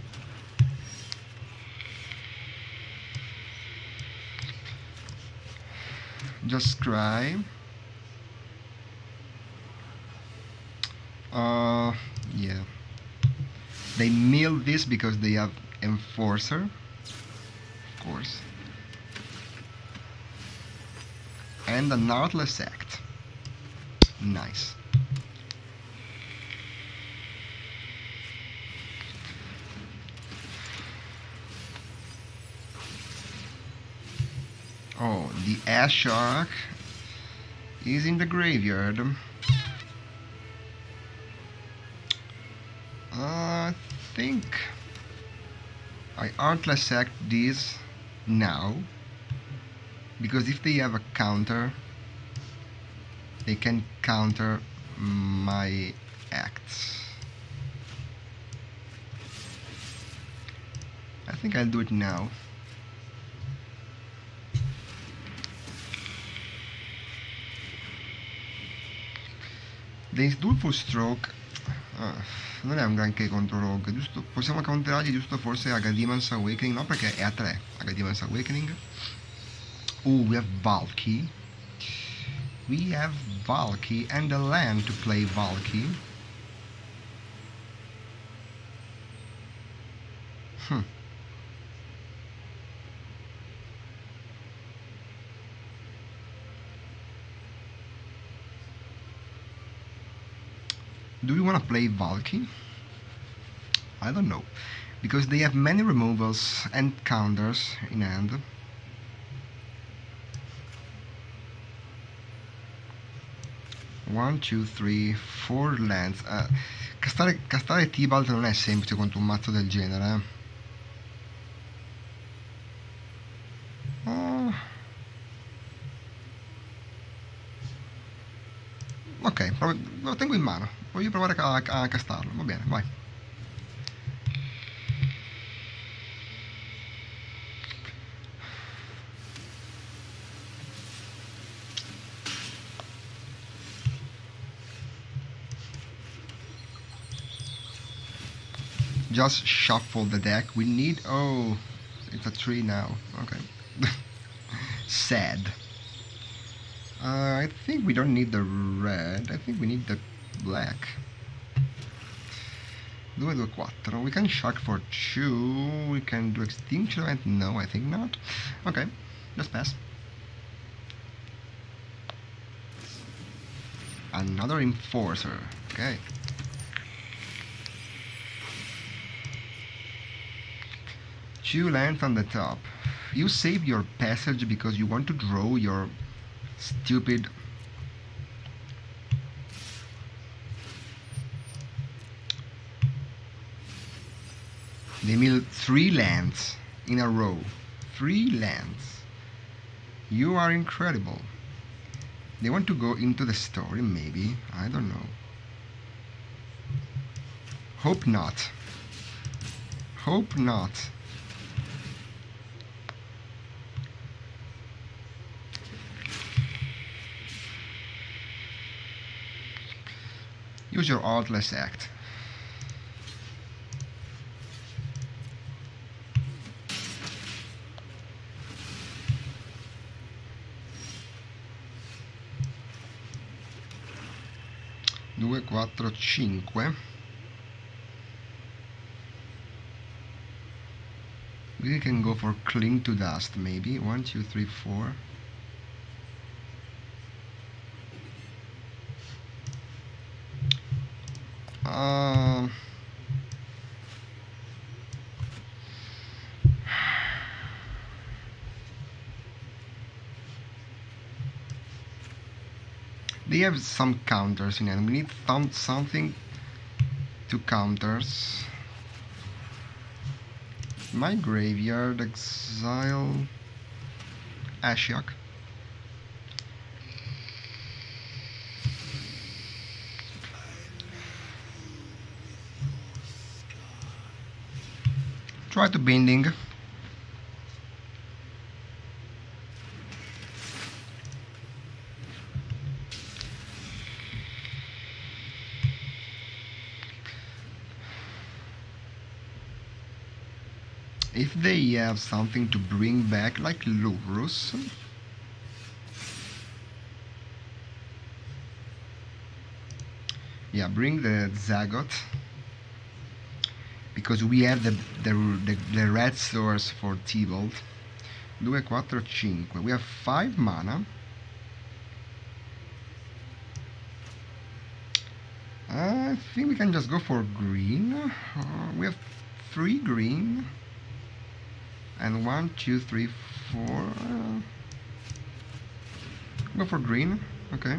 Just cry. Uh, yeah. They mill this because they have Enforcer. Of course. and the Nautilus Act. Nice. Oh, the Ash Shark is in the graveyard. I think I Artless Act this now because if they have a counter they can counter my acts I think I'll do it now Days Dual Stroke uh, non è un granché contro Rogue giusto, possiamo counterargli giusto forse Agademon's Awakening no perché è a 3 Agademon's Awakening Oh, we have Valky. We have Valky and a land to play Valky. Hmm. Do we want to play Valky? I don't know. Because they have many removals and counters in hand. One, two, three, four lands. Uh, castare, castare Tibalt non è semplice contro un mazzo del genere. Eh. mano. Voglio provare a, a, a castarlo. Va bene, vai. just shuffle the deck. We need... Oh, it's a tree now. Okay. Sad. Uh, I think we don't need the red. I think we need the black. 2, 2, 4. We can shock for 2. We can do extinction event. No, I think not. Okay, just pass. Another enforcer. Okay. Two lands on the top. You save your passage because you want to draw your stupid They mill three lands in a row. Three lands. You are incredible. They want to go into the story, maybe. I don't know. Hope not. Hope not. Use your artless act. 2, 4, 5 we can go for cling to dust maybe. 1, 2, 3, 4 um, uh, they have some counters in it. We need some something to counters. My graveyard exile Ashiok. Try to binding. If they have something to bring back like Lurus, yeah, bring the Zagot because we have the the, the, the red source for T-Bolt. 2, 4, 5 we have 5 mana. I think we can just go for green. Uh, we have 3 green and 1, 2, 3, 4 uh, go for green. Okay.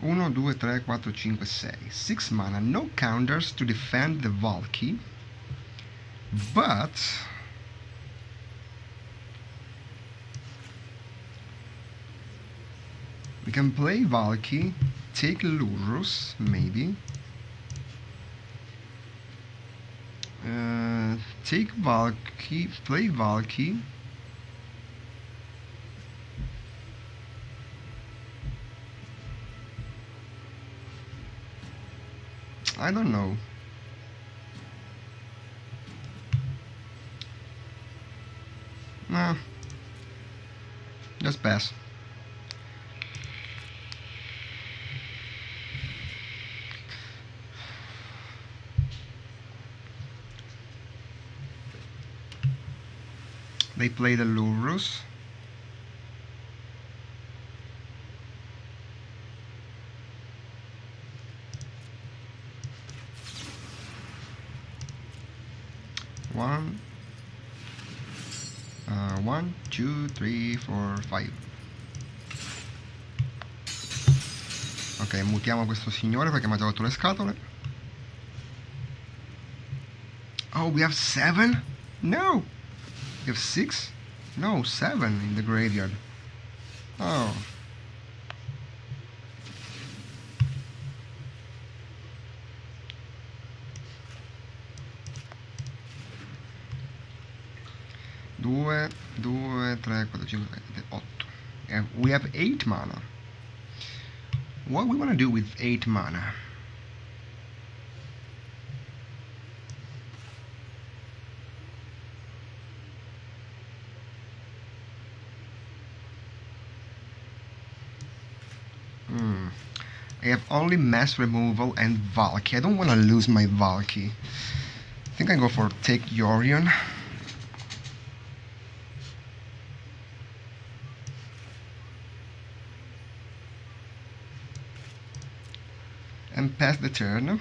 1, 2, 3, 4, 5, 6 6 mana, no counters to defend the Valky. But we can play Valky take Lurus maybe uh, take Valky play Valky I don't know. Nah. Just pass. They play the Lurus. One, uh, one, two, three, four, five. Ok, mutiamo questo signore perché mi ha già rotto le scatole. Oh, we have seven? No! We have six? No, seven in the graveyard. Oh. Due, due, tre, quattro, cinque, otto. And we have eight mana. What we want to do with eight mana? Only mass removal and Valky. I don't want to lose my Valky. I think I go for take Yorion. And pass the turn.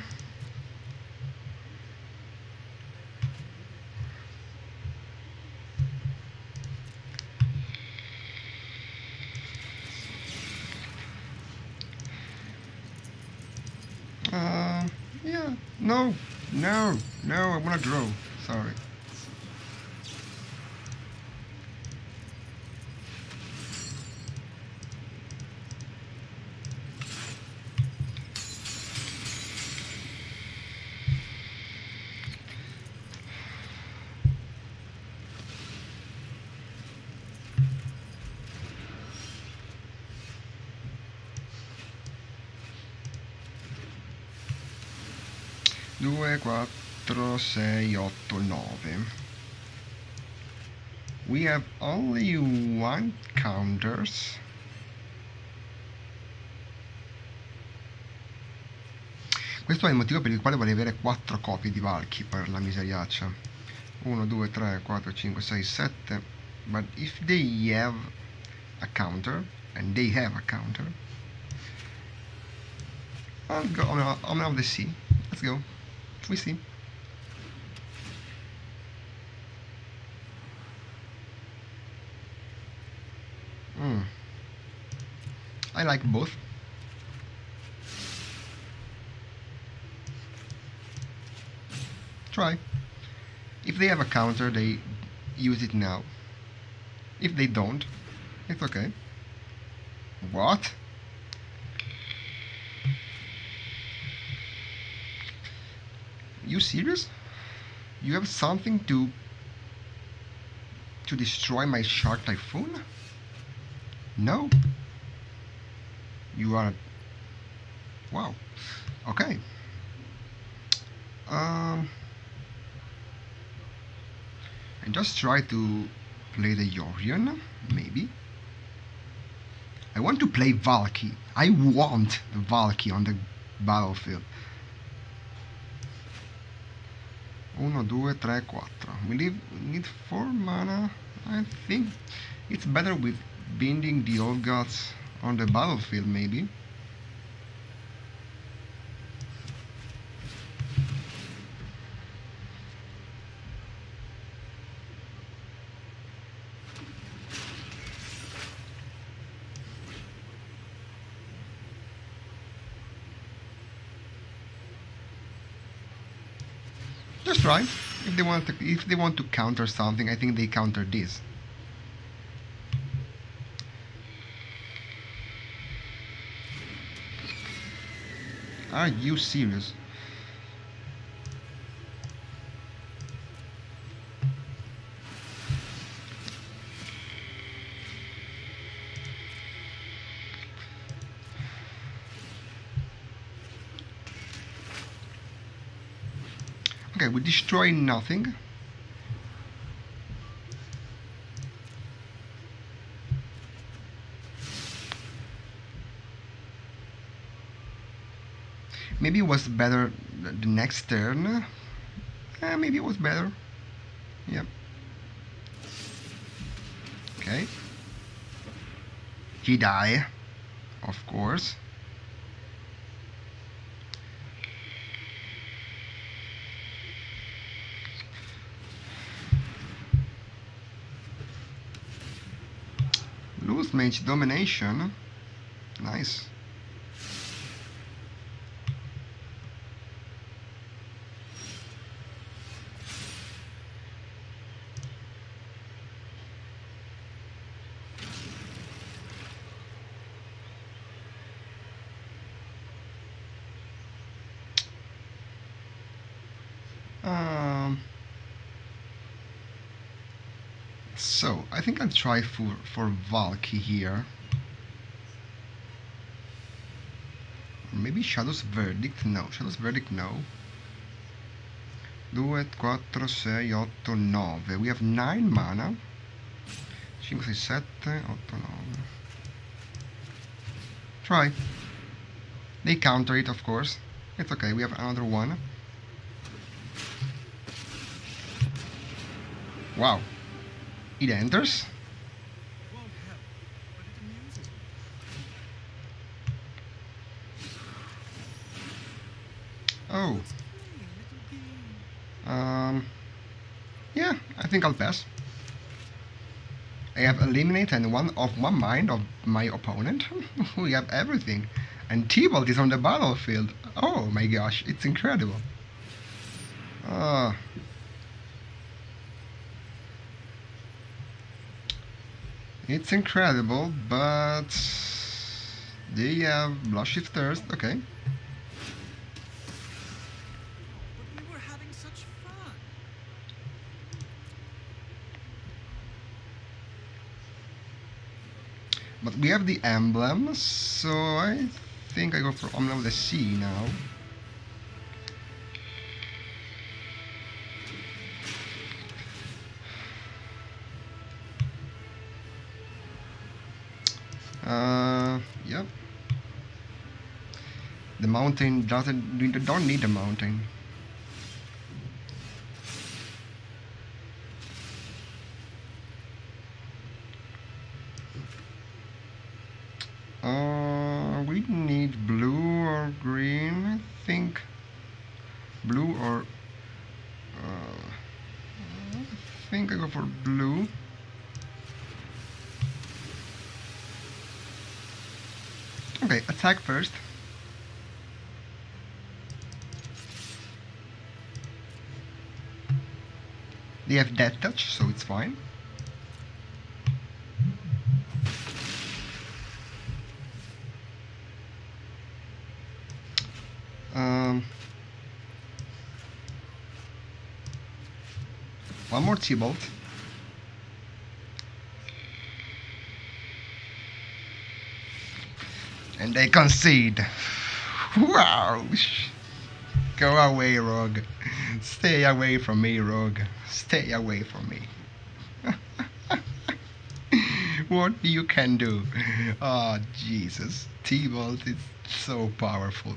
4, 6, 8, 9. We have only one counters. Questo è il motivo per il quale vorrei avere 4 copie di Valky per la miseriaccia. 1, 2, 3, 4, 5, 6, 7. But if they have a counter, and they have a counter, I'll go on, on the sea. Let's go. We see. Mm. I like both. Try. If they have a counter, they use it now. If they don't, it's okay. What? You serious? You have something to to destroy my shark typhoon? No. You are wow. Okay. Um and just try to play the Yorion, maybe. I want to play Valky. I want the Valky on the battlefield. 1, 2, 3, 4. We need, need 4 mana. I think it's better with binding the old gods on the battlefield, maybe. Try. If they want to, if they want to counter something, I think they counter this. Are you serious? We destroy nothing. Maybe it was better the next turn. Eh, maybe it was better. Yep. Okay. He die, of course. simplesmente domination. Né? Nice. Try for for Valky here. Maybe Shadow's Verdict? No, Shadow's Verdict no. 2, 4, 6, 8, 9. We have 9 mana. 5, 6, 7, 8, 9. Try. They counter it, of course. It's okay, we have another one. Wow. It enters. Won't help, but it amuses me. Oh. Um, yeah, I think I'll pass. I have eliminated and one of one mind of my opponent. we have everything. And T-Bolt is on the battlefield. Oh my gosh, it's incredible. Ah. It's incredible, but they have Blushif Thirst, okay. But we were having such fun. But we have the emblem, so I think I go for Emblem the Sea now. Uh, yep. The mountain doesn't, you don't need a mountain. Uh, we need blue or green, I think. Blue or... Uh, I think I go for blue. Okay, attack first. They have death touch, so it's fine. Um, one more T-bolt. And they concede. Wow! Go away, Rogue. Stay away from me, Rogue. Stay away from me. what you can do? Oh, Jesus. T-Bolt is so powerful.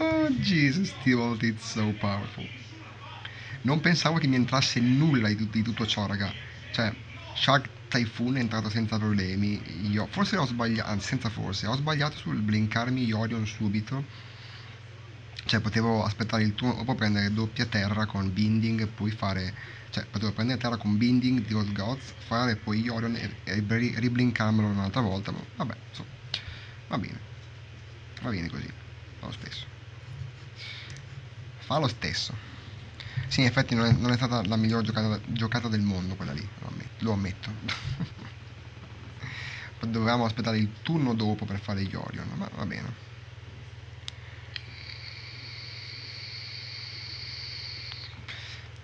oh, Jesus, T-Bolt is so powerful. Non pensavo che mi entrasse nulla di, di tutto ciò, raga. Cioè, Shark Typhoon è entrato senza problemi. Io, forse ho sbagliato, anzi, senza forse, ho sbagliato sul blinkarmi Yorion subito. Cioè, potevo aspettare il turno, o prendere doppia terra con Binding e poi fare. Cioè, potevo prendere terra con Binding di Old Gods, fare poi Yorion e, e un'altra volta. Ma vabbè, insomma, va bene. Va bene così, fa lo stesso. Fa lo stesso. Sì, in effetti non è, non è stata la miglior giocata, giocata del mondo quella lì, lo ammetto. Lo ammetto. Dovevamo aspettare il turno dopo per fare gli Orion, ma va bene.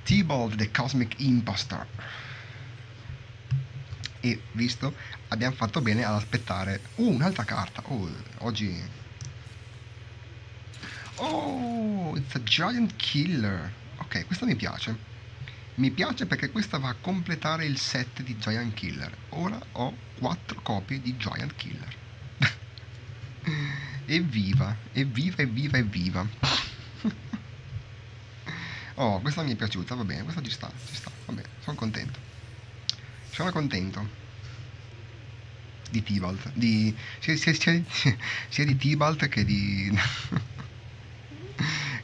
T-Bolt the Cosmic Impostor. E visto, abbiamo fatto bene ad aspettare. Uh, un'altra carta. Oh, oggi. Oh, it's a giant killer. Ok, questa mi piace. Mi piace perché questa va a completare il set di Giant Killer. Ora ho 4 copie di Giant Killer. evviva, evviva, evviva, evviva. Oh, questa mi è piaciuta, va bene, questa ci sta, ci sta, va bene, sono contento. Sono contento di Tibalt, di, sia, sia, sia, sia di Tibalt che di...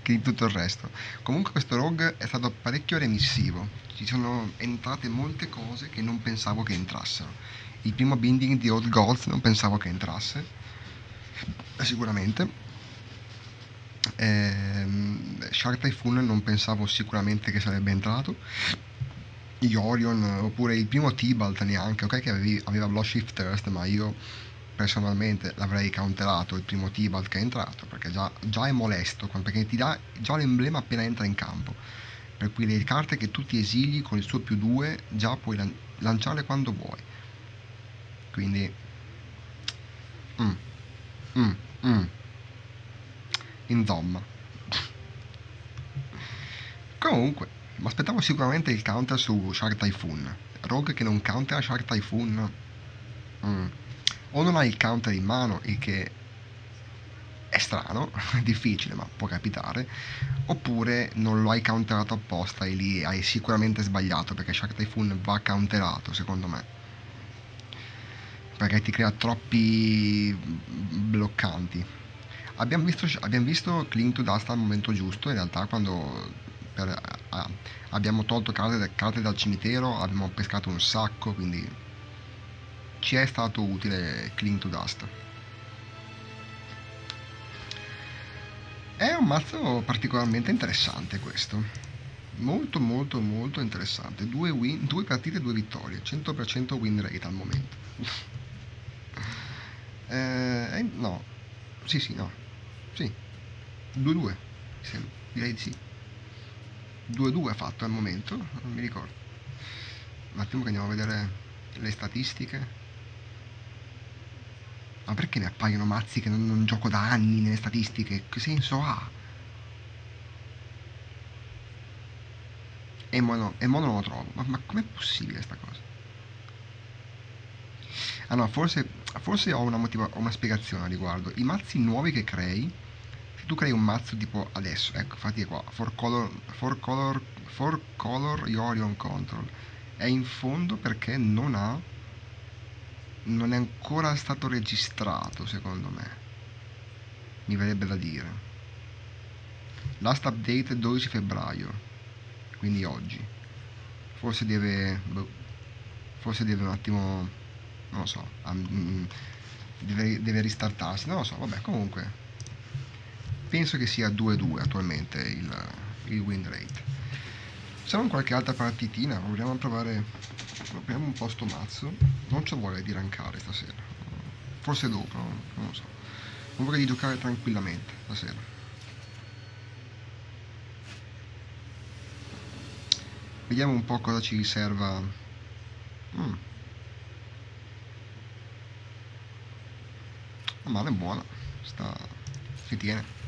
che di tutto il resto. Comunque questo rogue è stato parecchio remissivo, ci sono entrate molte cose che non pensavo che entrassero. Il primo binding di Old Gods non pensavo che entrasse, sicuramente. Ehm, Shark Typhoon non pensavo sicuramente che sarebbe entrato. Yorion oppure il primo Tibalt neanche, ok che avevi, aveva Blood Shift ma io personalmente l'avrei counterato il primo Tibalt che è entrato perché già, già è molesto perché ti dà già l'emblema appena entra in campo per cui le carte che tu ti esili con il suo più 2 già puoi lan- lanciarle quando vuoi quindi mm, mm, mm. Insomma comunque mi aspettavo sicuramente il counter su Shark Typhoon Rogue che non countera Shark Typhoon mm. o non hai il counter in mano, il che è strano, difficile, ma può capitare, oppure non lo hai counterato apposta e lì hai sicuramente sbagliato, perché Shark Typhoon va counterato, secondo me. Perché ti crea troppi bloccanti. Abbiamo visto, abbiamo visto Cling to Dust al momento giusto, in realtà quando per, ah, abbiamo tolto carte, carte dal cimitero, abbiamo pescato un sacco, quindi ci è stato utile Cling to Dust. È un mazzo particolarmente interessante questo. Molto molto molto interessante. Due, win, due partite, due vittorie. 100% win rate al momento. eh, no. Sì, sì, no. Sì. 2-2. Direi di sì. 2-2 ha fatto al momento, non mi ricordo. Un attimo che andiamo a vedere le statistiche. Ma perché mi appaiono mazzi che non, non gioco da anni nelle statistiche? Che senso ha? E mo, no, e mo non lo trovo. Ma, ma com'è possibile sta cosa? Ah no, forse, forse ho, una ho una spiegazione a riguardo. I mazzi nuovi che crei, tu crei un mazzo tipo adesso, ecco, infatti è qua, for color, for color, for color Yorion Control, è in fondo perché non ha non è ancora stato registrato secondo me. Mi verrebbe da dire. Last update 12 febbraio quindi oggi. Forse deve boh, forse deve un attimo non lo so um, deve, deve ristartarsi non lo so vabbè comunque penso che sia 2-2 attualmente il, il win rate. In qualche altra partitina vogliamo provare proviamo un po' sto mazzo. Non ci vuole dirancare stasera. Forse dopo non lo so. Non vorrei giocare tranquillamente stasera. Vediamo un po' cosa ci riserva. Mm. la mano è buona sta si tiene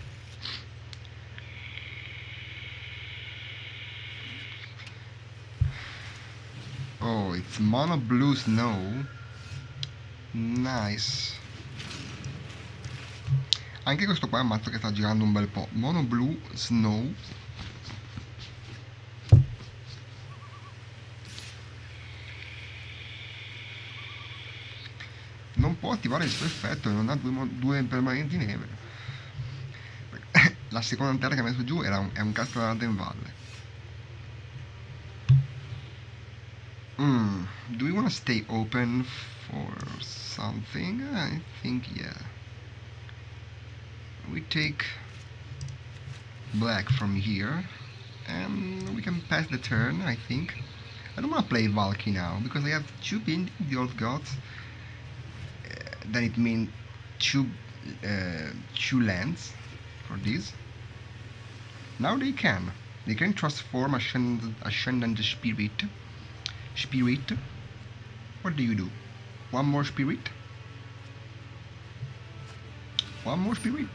Oh, it's mono blue snow. Nice. Anche questo qua è un mazzo che sta girando un bel po'. Mono blue snow. Non può attivare il suo effetto e non ha due, due permanenti neve. La seconda terra che ha messo giù un, è un castro da Valle. Do we want to stay open for something? I think yeah. We take black from here and we can pass the turn, I think. I don't want to play Valky now because I have two binding the old gods. Uh, then it means two uh, two lands for this. Now they can. They can transform Ascendant, Ascendant Spirit Spirit. What do you do? One more spirit? One more spirit?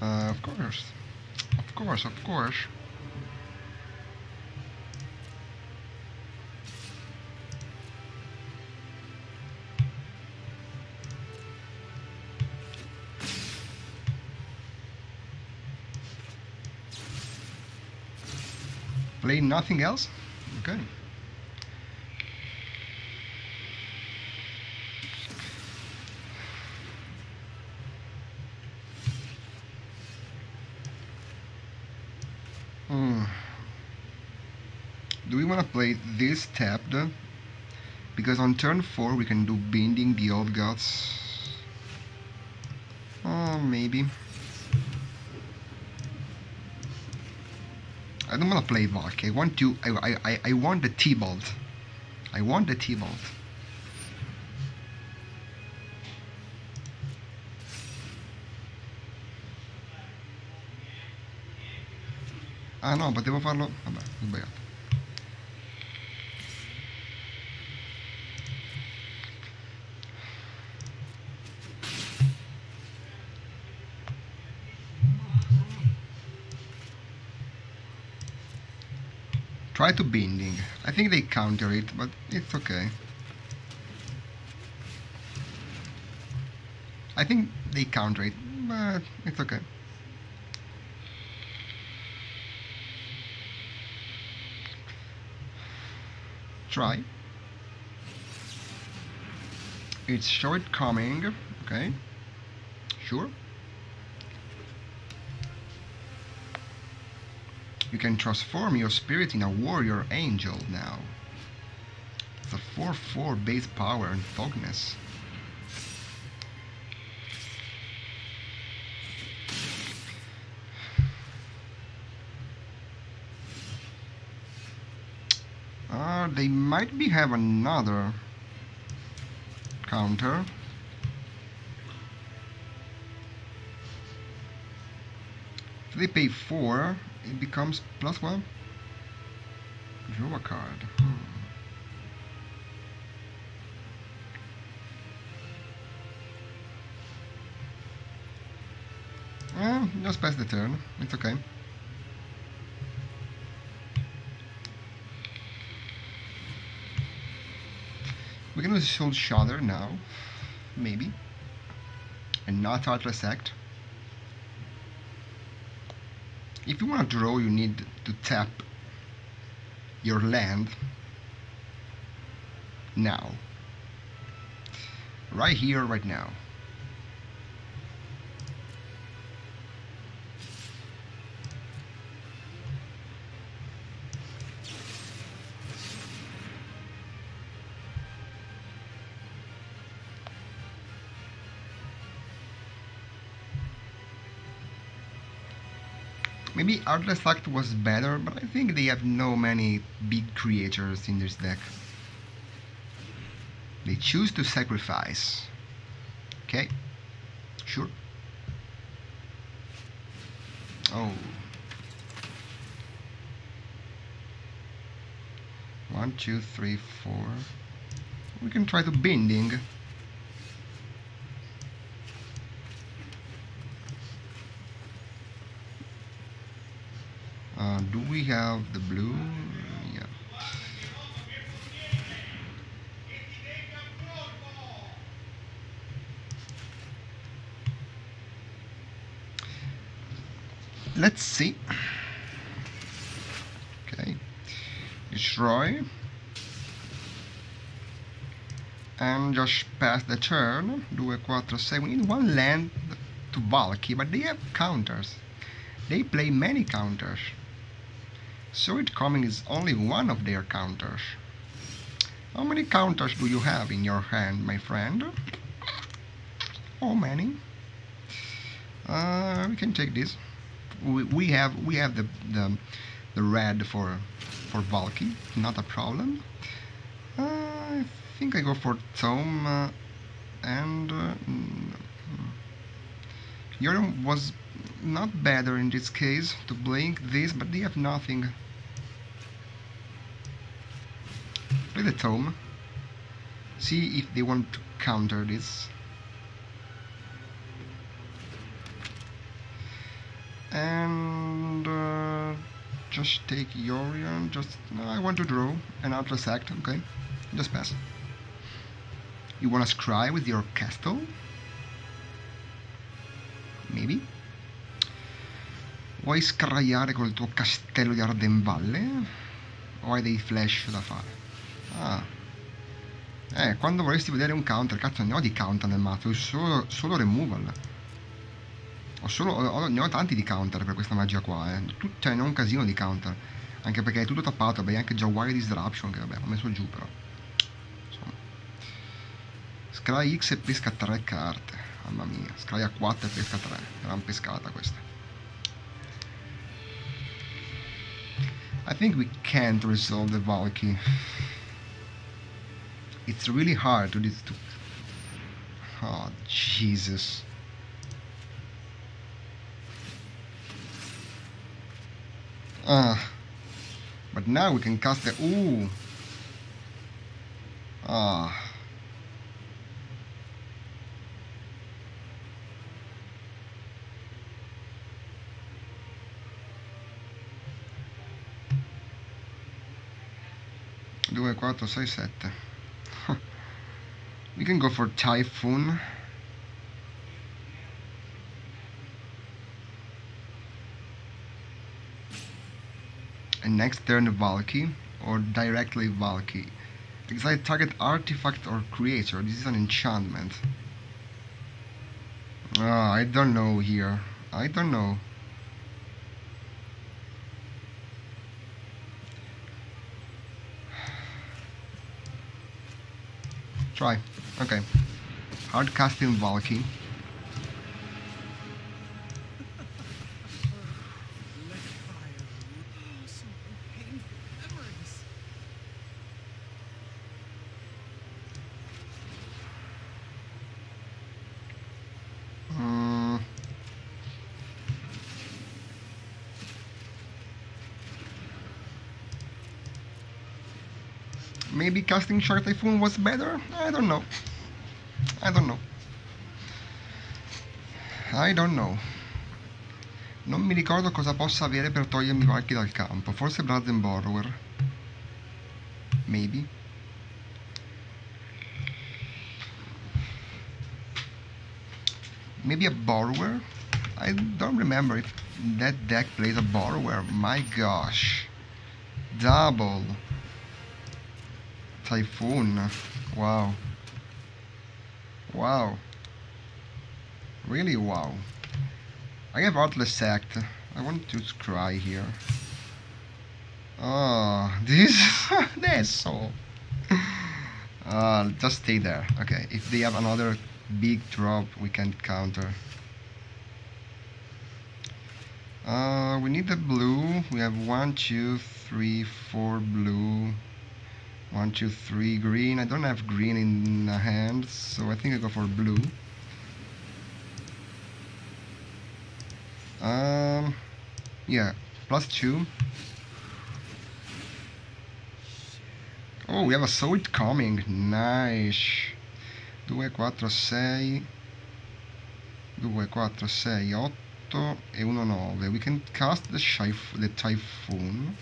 Uh, of course. Of course, of course. Play nothing else? Okay. Hmm. Do we want to play this tapped? Because on turn 4 we can do binding the old gods. Oh, maybe. I don't want to play Valk. I want to. I, I, I want the T-Bolt. I want the T-Bolt. Ah no, potevo farlo... Vabbè, sbagliato. Try to binding. I think they counter it, but it's okay. I think they counter it, but it's okay. Try. It's shortcoming, okay? Sure. You can transform your spirit in a warrior angel now. A 4-4 base power and fogness. Uh, they might be have another counter. They pay 4, it becomes plus 1. Draw a card. Hmm. Just pass the turn. It's okay. We can use Soul Shudder now. Maybe. And not Heartless Act. If you want to draw, you need to tap your land now. Right here, right now. Maybe Artless Act was better, but I think they have no many big creatures in this deck. They choose to sacrifice. Okay, sure. Oh. One, two, three, four. We can try to binding. Uh, do we have the blue? Yeah. Let's see. Okay. Destroy. And just pass the turn. 2, 4, 6. We need one land to Valky, but they have counters. They play many counters. Sword coming is only one of their counters. How many counters do you have in your hand, my friend? How many? Uh, we can take this. We, we have we have the, the the red for for Valky, not a problem. Uh, I think I go for Tome uh, and uh, Yoram was not better in this case to blink this, but they have nothing. Play the tome. See if they want to counter this. And uh, just take Yorion. Just no, I want to draw an Atlas Act. Okay, just pass. You want to scry with your castle? Maybe. Vuoi scarragliare col tuo castello di Ardenvalle? O hai dei flash da fare? Ah. Eh, quando vorresti vedere un counter, cazzo ne ho di counter nel mazzo, solo, solo removal. Ho solo, ho, ne ho tanti di counter per questa magia qua, eh. Tut, cioè ne ho un casino di counter. Anche perché è tutto tappato, beh, anche Wire Disruption, che vabbè, ho messo giù però. Insomma. Scry X e pesca 3 carte. Mamma mia, Scry a 4 e pesca 3. Gran pescata questa. I think we can't resolve the Valky. It's really hard to this to Oh Jesus. Ah. But now we can cast the ooh. Ah. Due, quattro, sei, sette. You can go for Typhoon. And next turn Valky or directly Valky. Exile target artifact or creature. This is an enchantment. Uh, I don't know here. I don't know. Try. Okay. Hard casting Valky. Let fire rule. Oh, so painful memories. Mm. Maybe casting Shark Typhoon was better? I don't know. I don't know. I don't know. Non mi ricordo cosa possa avere per togliermi Valky dal campo. Forse Brazen Borrower. Maybe. Maybe a borrower? I don't remember if that deck plays a borrower. My gosh. Double. Typhoon. Wow. Wow. Really wow. I have Artless sacked. I want to cry here. Oh, this that's so. Uh, just stay there. Okay, if they have another big drop, we can counter. Uh, we need the blue. We have one, two, three, four blue. One, two, three green. I don't have green in the hand, so I think I go for blue. Um, yeah, plus two. Oh, we have a sword coming. Nice. 2, 4, 6 2, 4, 6, 8 e 1, 9 we can cast the, the Typhoon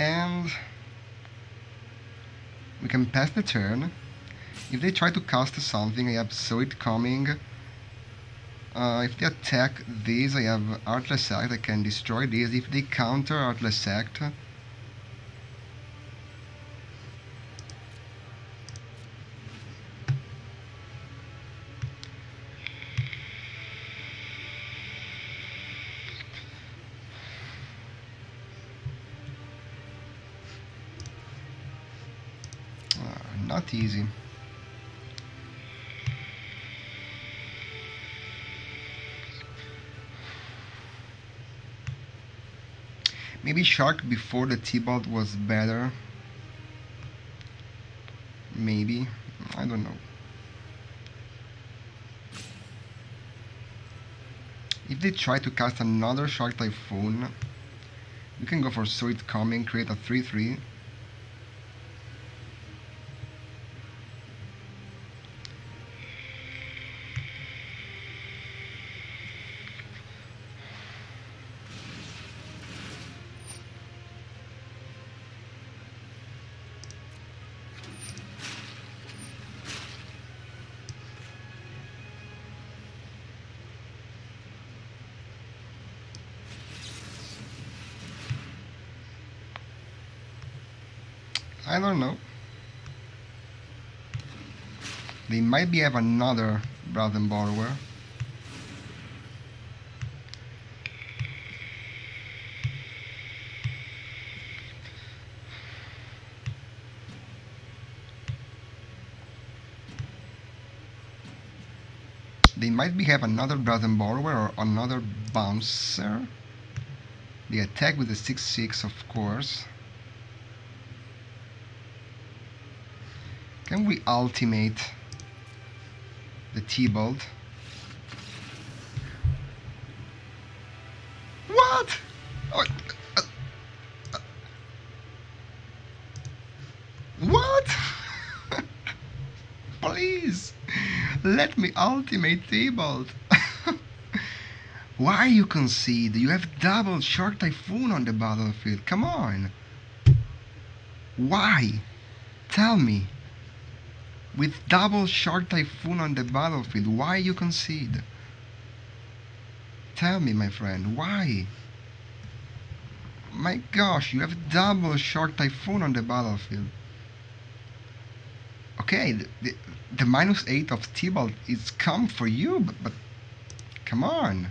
and we can pass the turn if they try to cast something, I have Saw It coming. Uh, if they attack these, I have Artless Act, I can destroy these. If they counter Artless Act, Shark before the T-Bolt was better. Maybe. I don't know. If they try to cast another Shark Typhoon, you can go for Sweet Coming, create a 3-3. I don't know. They might be have another Brazen Borrower. They might be have another Brazen Borrower or another Bouncer. They attack with the 6-6 of course. Can we ultimate the T-Bolt? What? Oh, uh, uh, what? Please, let me ultimate T-Bolt. Why you concede? You have double Shark Typhoon on the battlefield. Come on. Why? Tell me. With double Shark Typhoon on the battlefield, why you concede? Tell me, my friend, why? My gosh, you have double Shark Typhoon on the battlefield. Okay, the, the, the minus 8 of Tibalt is come for you, but, but come on.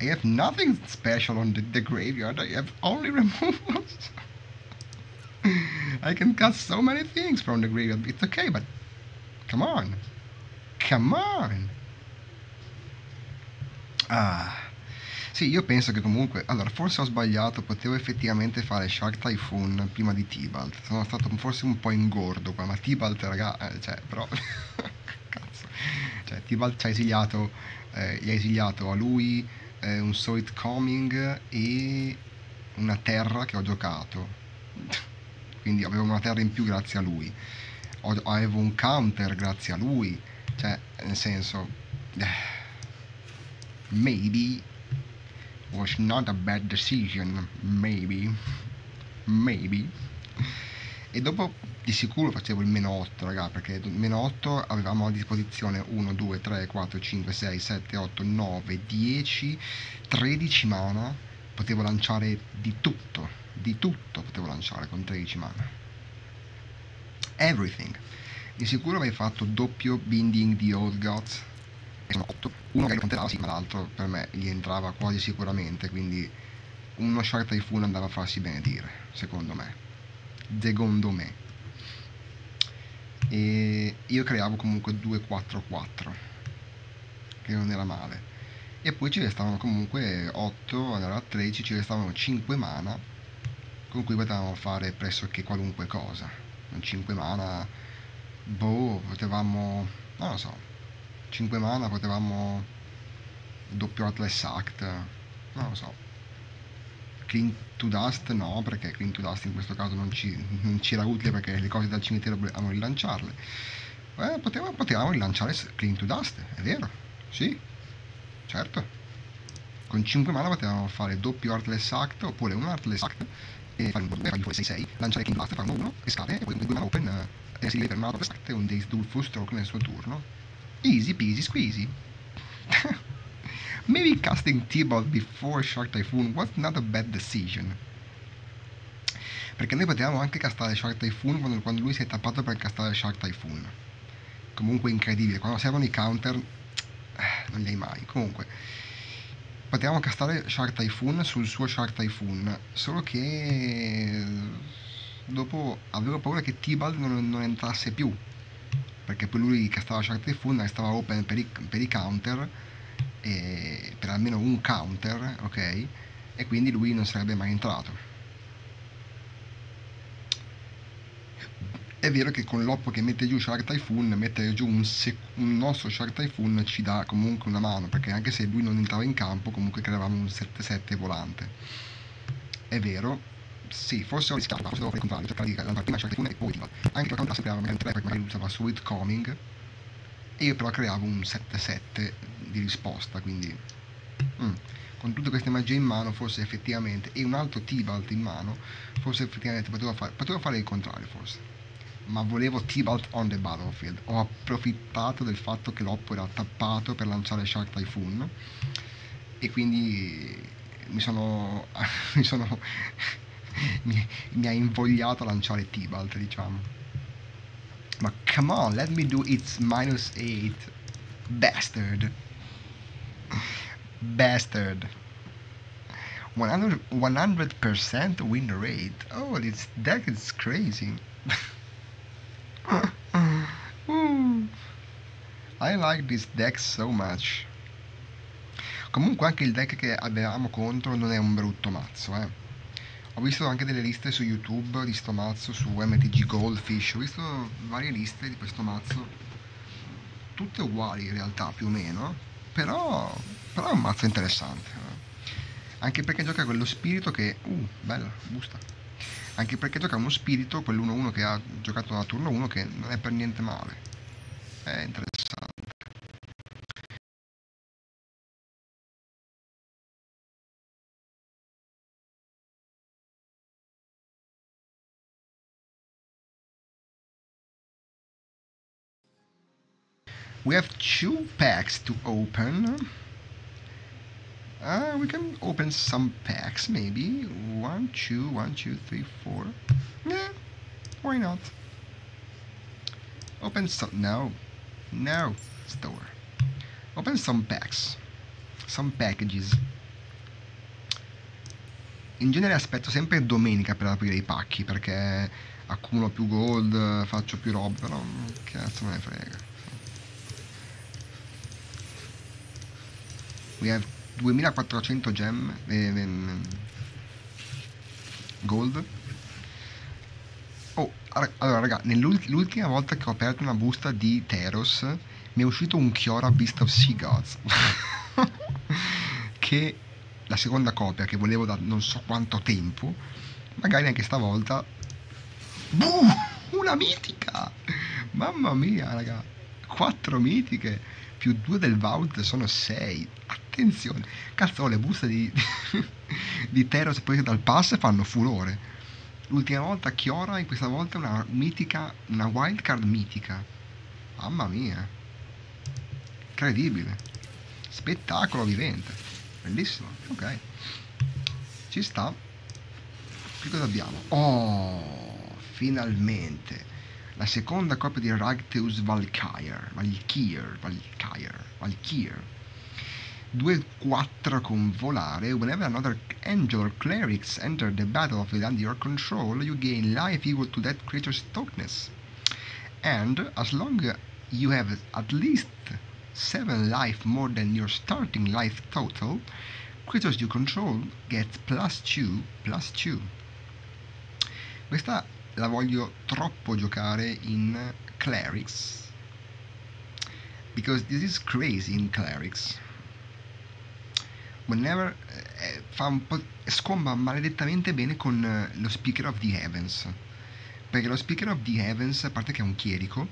I have nothing special on the, the graveyard, I have only removals. I can cut so many things from the graveyard, it's okay, but come on. Come on. Ah. Sì, io penso che comunque, allora, forse ho sbagliato, potevo effettivamente fare Shark Typhoon prima di Tibalt. Sono stato forse un po' ingordo qua, ma Tibalt, raga, eh, cioè, però... Cazzo. Cioè, Tibalt ci ha esiliato, eh, gli ha esiliato a lui eh, un Solid Coming e una terra che ho giocato. Quindi avevo una terra in più grazie a lui. Ho, avevo un counter grazie a lui. Cioè, nel senso... Eh, maybe was not a bad decision, maybe, maybe. E dopo di sicuro facevo il meno 8, raga, perché meno 8 avevamo a disposizione 1, 2, 3, 4, 5, 6, 7, 8, 9, 10, 13 mana. Potevo lanciare di tutto, di tutto potevo lanciare con 13 mana. Everything. Di sicuro avrei fatto doppio Binding the Old Gods. Sono 8 uno che conterà sì ma l'altro per me gli entrava quasi sicuramente quindi uno Shark Typhoon andava a farsi benedire secondo me. Secondo me. E io creavo comunque 2-4-4 che non era male. E poi ci restavano comunque 8 allora a 13 ci restavano 5 mana con cui potevamo fare pressoché qualunque cosa 5 mana boh potevamo non lo so 5 mana potevamo doppio Atlas Act non lo so. Clean to Dust no perché Clean to Dust in questo caso non ci, non ci era utile perché le cose dal cimitero volevamo rilanciarle. Eh, potevamo, potevamo rilanciare Clean to Dust è vero sì certo. Con 5 mana potevamo fare doppio Artless Act oppure un Artless Act e fare un 2 fargli fuori 6-6 lanciare Dust fare un 1 pescare e poi un 2 mana open eh, tenersi lì per un Artless Act e un Days Full Stroke nel suo turno Easy peasy squeezy. Maybe casting T-Ball before Shark Typhoon was not a bad decision. Perché noi potevamo anche castare Shark Typhoon quando, quando lui si è tappato per castare Shark Typhoon. Comunque incredibile, quando servono i counter eh, non li hai mai. Comunque potevamo castare Shark Typhoon sul suo Shark Typhoon, solo che dopo avevo paura che Tibalt non, non entrasse più perché poi lui castava Shark Typhoon stava open per i, per i counter per almeno un counter ok? E quindi lui non sarebbe mai entrato è vero che con l'oppo che mette giù Shark Typhoon mettere giù un, sec- un, nostro Shark Typhoon ci dà comunque una mano perché anche se lui non entrava in campo comunque creavamo un 7-7 volante è vero sì, forse ho rischiato, forse dovevo fare il contrario, cercare di lanciare prima Shark Typhoon e poi Diva. Anche se contasse creava magari 3 perché magari usava Sweet Coming e io però creavo un 7-7 di risposta, quindi mm, con tutte queste magie in mano forse effettivamente e un altro Tibalt in mano, forse effettivamente potevo fare, potevo fare il contrario forse. Ma volevo Tibalt on the battlefield. Ho approfittato del fatto che l'oppo era tappato per lanciare Shark Typhoon e quindi mi sono, mi sono mi, mi, ha invogliato a lanciare Tibalt, diciamo. Ma come on, let me do its minus 8. Bastard. Bastard. 100, 100% win rate. Oh, this deck is crazy. I like this deck so much. Comunque anche il deck che avevamo contro non è un brutto mazzo, eh ho visto anche delle liste su YouTube di sto mazzo, su MTG Goldfish, ho visto varie liste di questo mazzo, tutte uguali in realtà più o meno, però, però è un mazzo interessante. Eh. Anche perché gioca quello spirito che... Uh, bella, busta anche perché gioca uno spirito, quell'1-1 che ha giocato a turno 1, che non è per niente male. È interessante. We have two packs to open. Uh, we can open some packs, maybe. One, two, one, two, three, four. Yeah, why not? Open some. No, no, store. Open some packs. Some packages. In genere aspetto sempre domenica per aprire i pacchi perché accumulo più gold, faccio più roba, però cazzo me ne frega. We have 2400 gem eh, eh, gold. Oh, allora raga, nell'ultima volta che ho aperto una busta di Teros mi è uscito un Chiora Beast of Sea Gods. che la seconda copia che volevo da non so quanto tempo, magari anche stavolta. Buh, una mitica! Mamma mia, raga, quattro mitiche più due del Vault sono sei. Attenzione, cazzo, le buste di, di Teros prese dal pass fanno furore. L'ultima volta Chiora e questa volta una mitica, una wildcard mitica. Mamma mia. Incredibile. Spettacolo vivente. Bellissimo, ok. Ci sta. Che cosa abbiamo? Oh, finalmente. La seconda copia di Ragteus Valkyr. Valkyr, Valkyr, Valkyr. 2-4 con volare. Whenever another angel or clerics enter the battlefield under your control, you gain life equal to that creature's toughness. And as long as you have at least 7 life more than your starting life total, creatures you control get plus 2 plus 2. Questa la voglio troppo giocare in Clerics. Because this is crazy in Clerics. Whenever eh, fa un po', scomba maledettamente bene con eh, lo Speaker of the Heavens. Perché lo Speaker of the Heavens, a parte che è un chierico,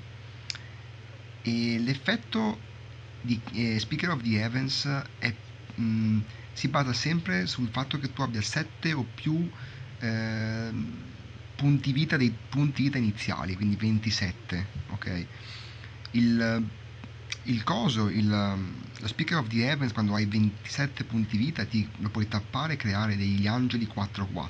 e l'effetto di eh, Speaker of the Heavens è, mh, mm, si basa sempre sul fatto che tu abbia 7 o più eh, punti vita dei punti vita iniziali, quindi 27, ok? Il, il coso, il, lo Speaker of the Heavens quando hai 27 punti vita ti lo puoi tappare e creare degli angeli 4-4.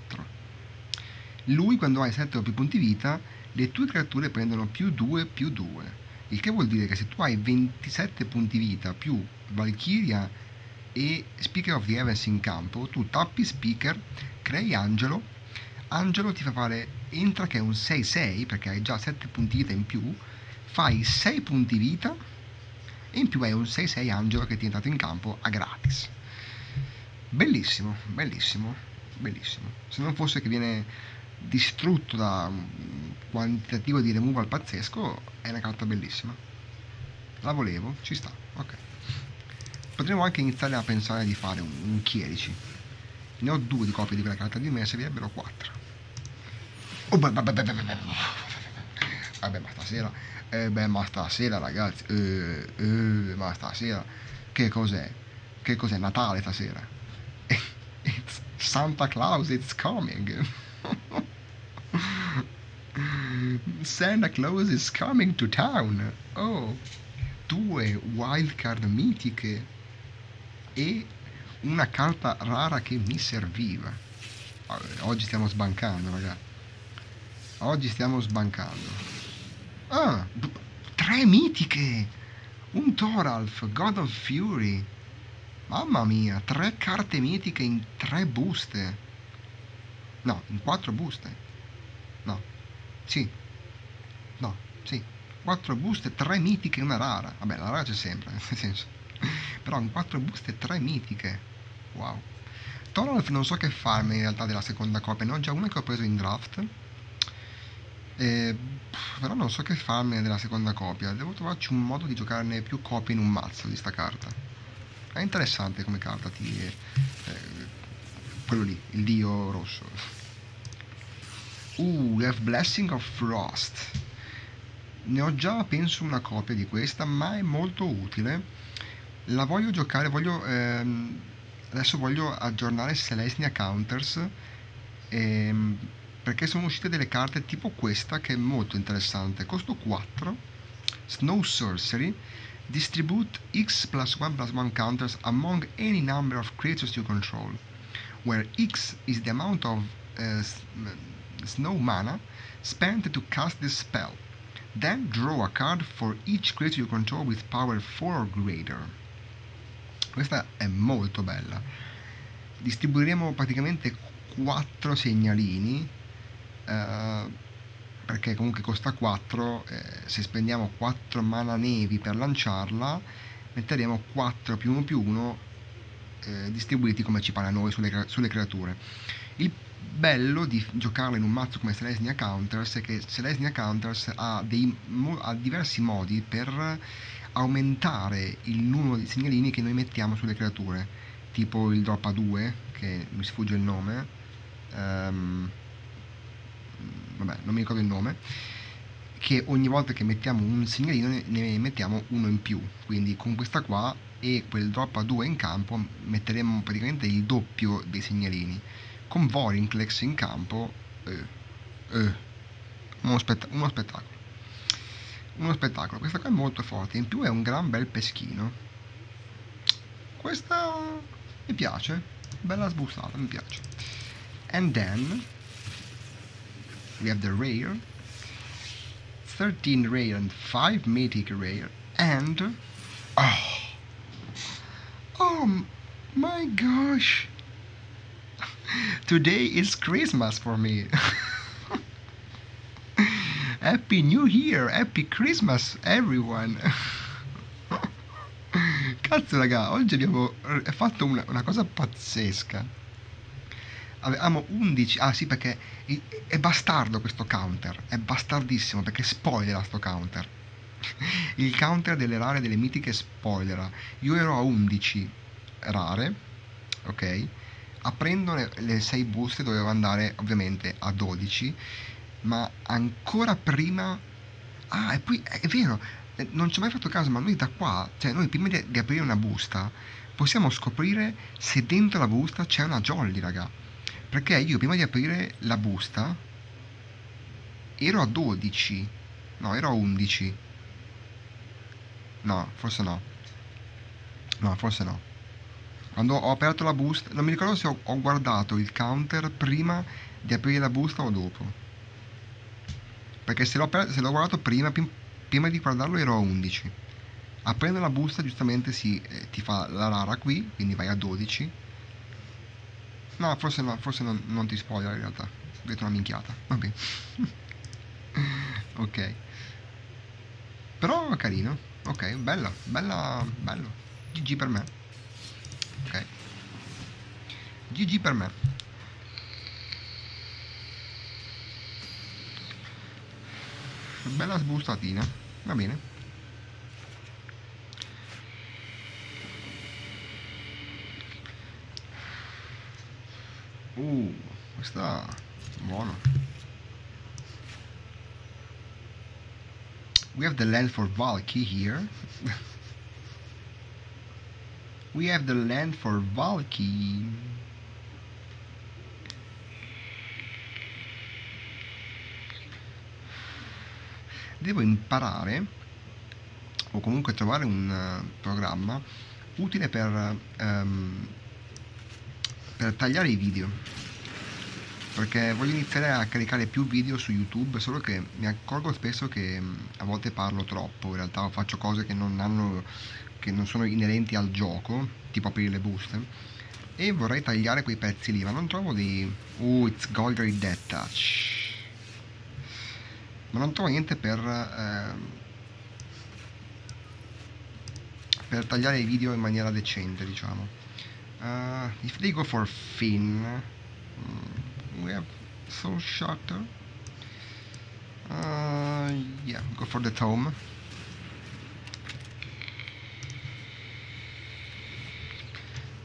Lui quando hai 7 o più punti vita, le tue creature prendono più 2 più 2 il che vuol dire che se tu hai 27 punti vita più Valkyria e Speaker of the Heavens in campo, tu tappi Speaker, crei Angelo, Angelo ti fa fare, entra che è un 6-6 perché hai già 7 punti vita in più, fai 6 punti vita e in più hai un 6-6 Angelo che ti è entrato in campo a gratis. Bellissimo, bellissimo, bellissimo. Se non fosse che viene distrutto da un quantitativo di removal pazzesco, è una carta bellissima. La volevo, ci sta, ok. Potremmo anche iniziare a pensare di fare un, un chierici. Ne ho due di copie di quella carta di me, servirebbero quattro. Oh, beh, beh, beh, Vabbè, ma stasera... Eh beh, ma stasera, ragazzi... Eh, eh, ma stasera... Che cos'è? Che cos'è? Natale stasera? It's Santa Claus, it's coming! Santa Claus is coming to town. Oh, due wildcard mitiche e una carta rara che mi serviva. Oggi stiamo sbancando, raga. Oggi stiamo sbancando. Ah, tre mitiche. Un Thoralf, God of Fury. Mamma mia, tre carte mitiche in tre buste. No, in quattro buste. No. Sì, no, sì, quattro buste, tre mitiche e una rara. Vabbè, la rara c'è sempre, nel senso. Però in quattro buste, tre mitiche. Wow. Torolf non so che farmi in realtà della seconda copia, ne ho già una che ho preso in draft. E, però non so che farmene della seconda copia. Devo trovarci un modo di giocarne più copie in un mazzo di sta carta. È interessante come carta, ti, eh, quello lì, il dio rosso. Uh, we have Blessing of Frost ne ho già penso una copia di questa ma è molto utile la voglio giocare voglio ehm, adesso voglio aggiornare Celestia Counters ehm, perché sono uscite delle carte tipo questa che è molto interessante costo 4 Snow Sorcery Distribute x plus 1 plus 1 counters among any number of creatures you control, where x is the amount of uh, snow mana spent to cast this spell. Then draw a card for each creature you control with power 4 or greater. Questa è molto bella. Distribuiremo praticamente 4 segnalini. Eh, perché comunque costa 4, eh, se spendiamo 4 mana nevi per lanciarla, metteremo 4 più 1 più 1 eh, distribuiti come ci pare a noi sulle, sulle creature. Il bello di giocarla in un mazzo come Selesnya Counters è che Selesnya Counters ha, dei, ha diversi modi per aumentare il numero di segnalini che noi mettiamo sulle creature, tipo il drop a 2, che mi sfugge il nome. ehm, vabbè, non mi ricordo il nome, che ogni volta che mettiamo un segnalino ne, mettiamo uno in più. Quindi con questa qua e quel drop a 2 in campo metteremo praticamente il doppio dei segnalini. Con Vorinclex in campo, eh, eh, uno, spetta- uno spettacolo. Uno spettacolo. Questa qua è molto forte. In più è un gran bel peschino. Questa mi piace. Bella sbustata, mi piace. And then we have the rare 13 rare and 5 mythic rare and oh oh my gosh. Today is christmas for me. Happy new year happy christmas everyone. Cazzo raga oggi abbiamo eh, fatto una, una cosa pazzesca avevamo 11 ah sì perché è bastardo questo counter è bastardissimo perché spoilera sto counter. Il counter delle rare delle mitiche spoilera. Io ero a 11 rare ok? Aprendo le, le 6 buste dovevo andare ovviamente a 12 ma ancora prima ah e poi è vero eh, non ci ho mai fatto caso ma noi da qua cioè noi prima di, di aprire una busta possiamo scoprire se dentro la busta c'è una jolly raga perché io prima di aprire la busta ero a 12 no ero a 11 no forse no. No forse no. Quando ho aperto la busta non mi ricordo se ho, ho guardato il counter prima di aprire la busta o dopo. Perché se l'ho, se l'ho guardato prima prim- prima di guardarlo ero a 11 aprendo la busta giustamente si, eh, ti fa la rara qui quindi vai a 12 No, forse no, forse non, non ti spoiler in realtà. Ho detto una minchiata. Vabbè. ok. Però carino. Ok, bella, bella, bello. GG per me. Ok. GG per me. Bella sbustatina. Va bene. Uh, questa buono. We have the land for Valky here. we have the land for Valky. Devo imparare o comunque trovare un eh, programma utile per ehm, per tagliare i video. Perché voglio iniziare a caricare più video su YouTube solo che mi accorgo spesso che mh, a volte parlo troppo. In realtà faccio cose che non hanno che non sono inerenti al gioco tipo aprire le buste e vorrei tagliare quei pezzi lì ma non trovo dei oh it's Golgari Death Touch ma non trovo niente per ehm, per tagliare i video in maniera decente diciamo Uh, if they go for Finn, mm, we have Soul Shutter. Uh, yeah, go for the Tome.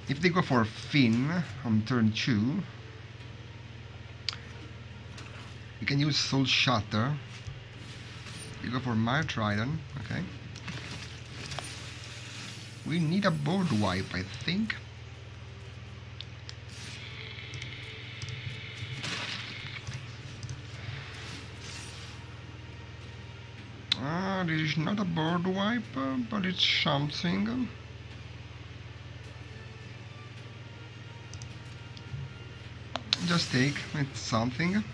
If they go for Finn on turn 2, you can use Soul Shatter. Go for Mire Trident, okay. We need a board wipe, I think. This is not a board wipe, but it's something. Just take, it's something.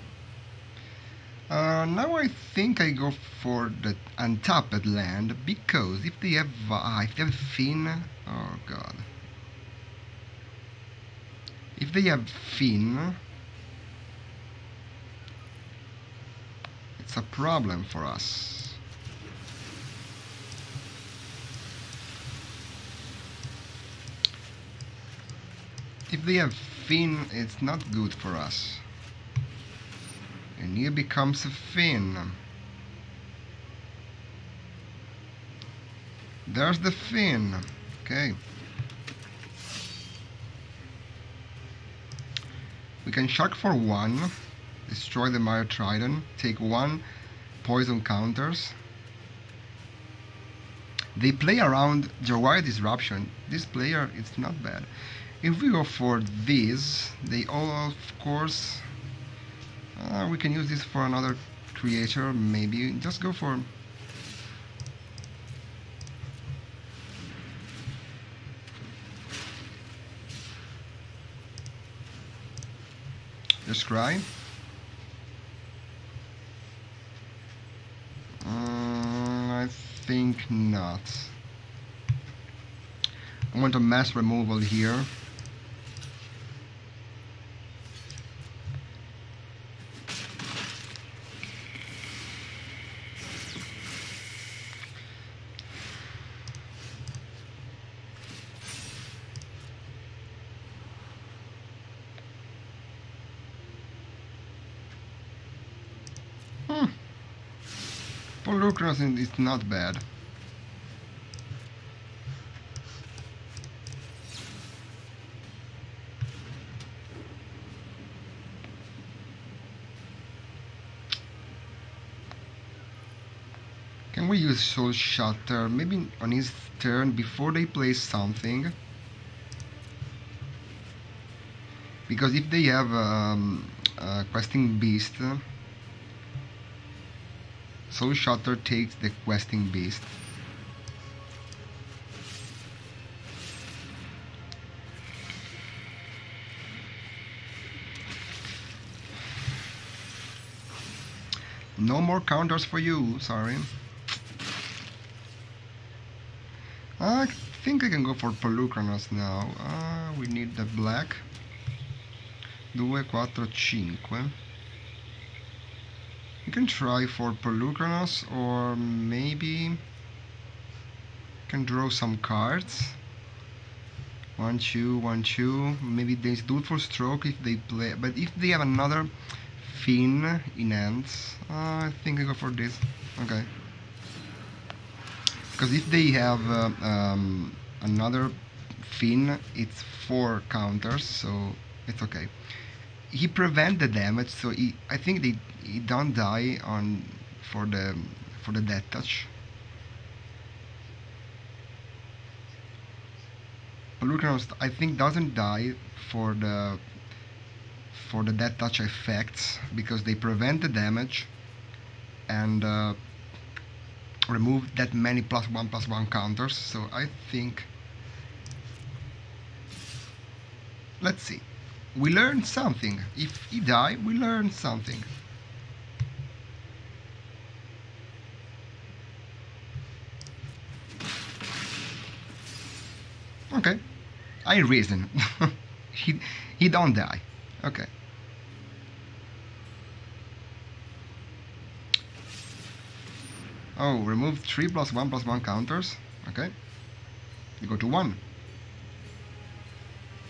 Uh, now I think I go for the untapped land because if they have uh, if they have fin, oh god. If they have fin, it's a problem for us. If they have fin, it's not good for us. And here becomes a fin. There's the fin. Okay. We can shark for one, destroy the Mire Trident, take one poison counters. They play around Jawari Disruption. This player, it's not bad. If we go for this, they all, of course, uh, we can use this for another creator, maybe. Just go for... Just cry. Uh, I think not. I want a mass removal here. Hmm. Is not bad. Can we use Soul Shatter maybe on his turn before they play something? Because if they have um, a questing beast, Soul Shatter takes the questing beast. No more counters for you, sorry. I think I can go for Polukranos now. Uh, we need the black. 2, 4, 5. You can try for Polukranos or maybe can draw some cards. One, two, one, two. Maybe they do it for stroke if they play. But if they have another fin in hands, uh, I think I go for this. Okay. Because if they have uh, um, another fin, it's four counters, so it's okay. He prevent the damage, so he, I think they he don't die on for the for the death touch. Polukranos, I think doesn't die for the for the death touch effects because they prevent the damage and uh, remove that many plus one plus one counters. So I think let's see. We learn something. If he die, we learn something. Okay. I reason. he he don't die. Okay. Oh, remove 3 plus 1 plus 1 counters. Okay. You go to 1.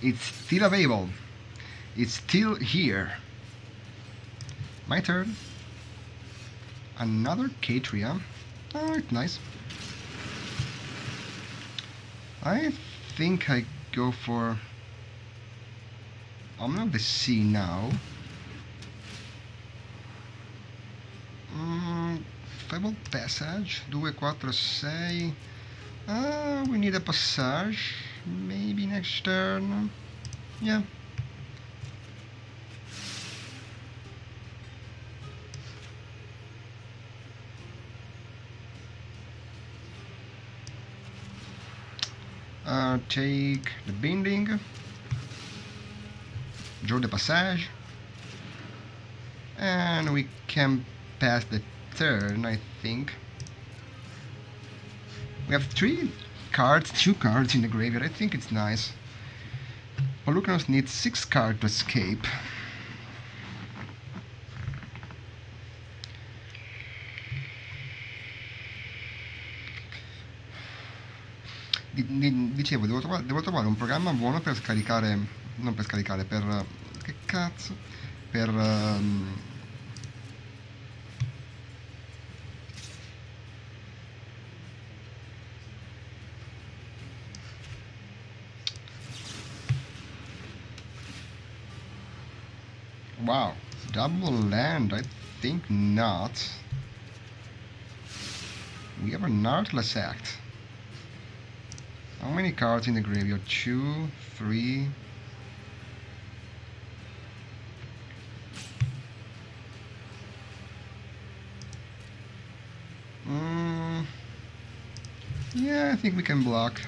It's still available. It's still here. My turn. Another Catria. Oh, it's nice. I think I go for I'm of the Sea now. Mm, Fable Passage, 2, 4, 6. Uh, we need a Passage. Maybe next turn. Yeah. Uh, take the binding. Draw the passage. And we can pass the turn, I think. We have three cards, two cards in the graveyard. I think it's nice. Polukranos needs six cards to escape. Dicevo, devo trovare, devo trovare un programma buono per scaricare, non per scaricare, per, che cazzo, per, ehm, wow, double land, I think not. We have an Artless Act. How many cards in the graveyard? Two, three. Mm, yeah, I think we can block.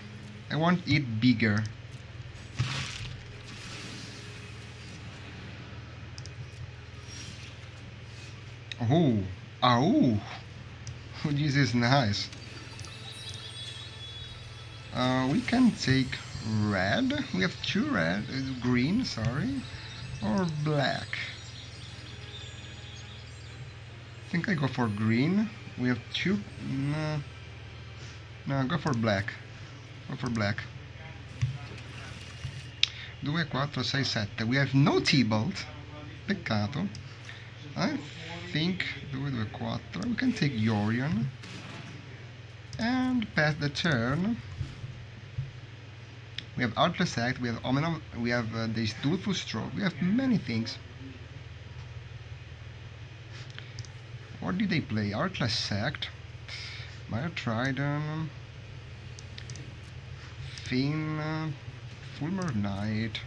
I want it bigger. Oh, oh, this is nice. Uh, we can take red. We have two red, uh, green, sorry, or black. I think I go for green. We have two. No, no, go for black. Go for black. 2, 4, 6, 7. We have no T-Bolt. Peccato. I think 2, 2, 4. We can take Yorion. And pass the turn. We have Artless Act, we have Omenom, we have uh, this Dutiful Stroke, we have many things. What did they play? Artless Act, Maya Trident, Finn, uh, Fulmer Knight.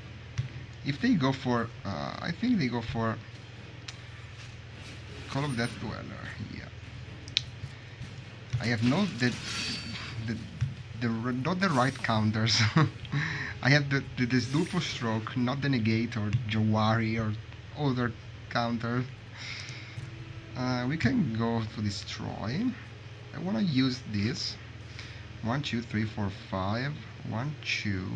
If they go for, uh, I think they go for Call of Death Dweller, yeah. I have no, the, the the not the right counters. I have the, the this Dulfo stroke, not the negate or Jawari or other counter. Uh, we can go to destroy. I want to use this. One, two, three, four, five. One, two.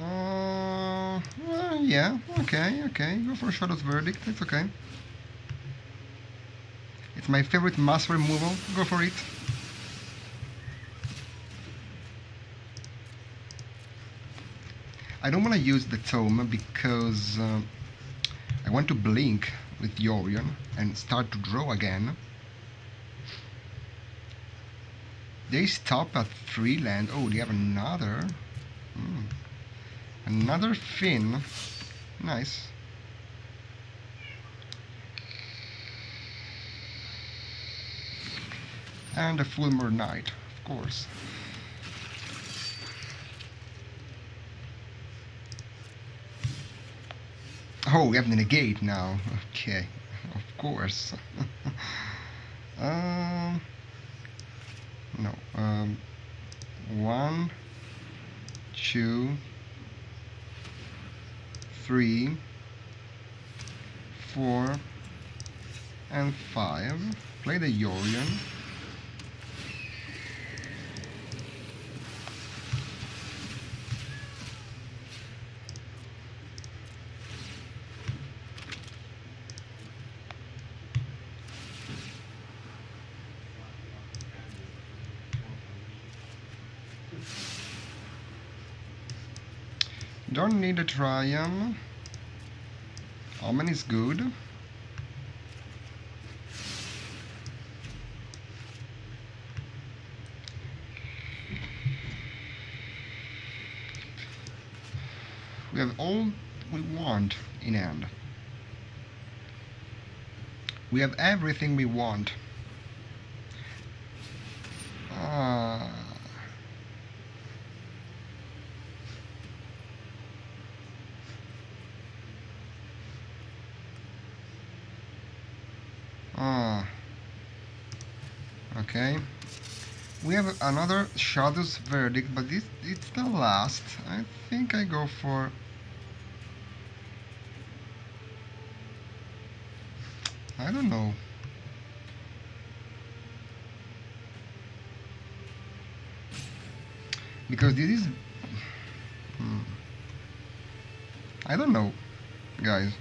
Uh, well, yeah, okay, okay. Go for Shadow's Verdict. It's okay. It's my favorite mass removal. Go for it. I don't want to use the tome because uh, I want to blink with Yorion and start to draw again. They stop at three land. Oh, they have another. Hmm. Another fin. Nice. And a Fulmer Knight, of course. Oh, we have the negate now. Okay, of course. um, no. Um, one, two, three, four, and five. Play the Yorion. Need a Triumph. Omen is good. We have all we want in hand. We have everything we want. Ah. Ah. Okay. We have another Shadow's Verdict, but this it's the last. I think I go for... I don't know. Because this is... Hmm. I don't know, guys.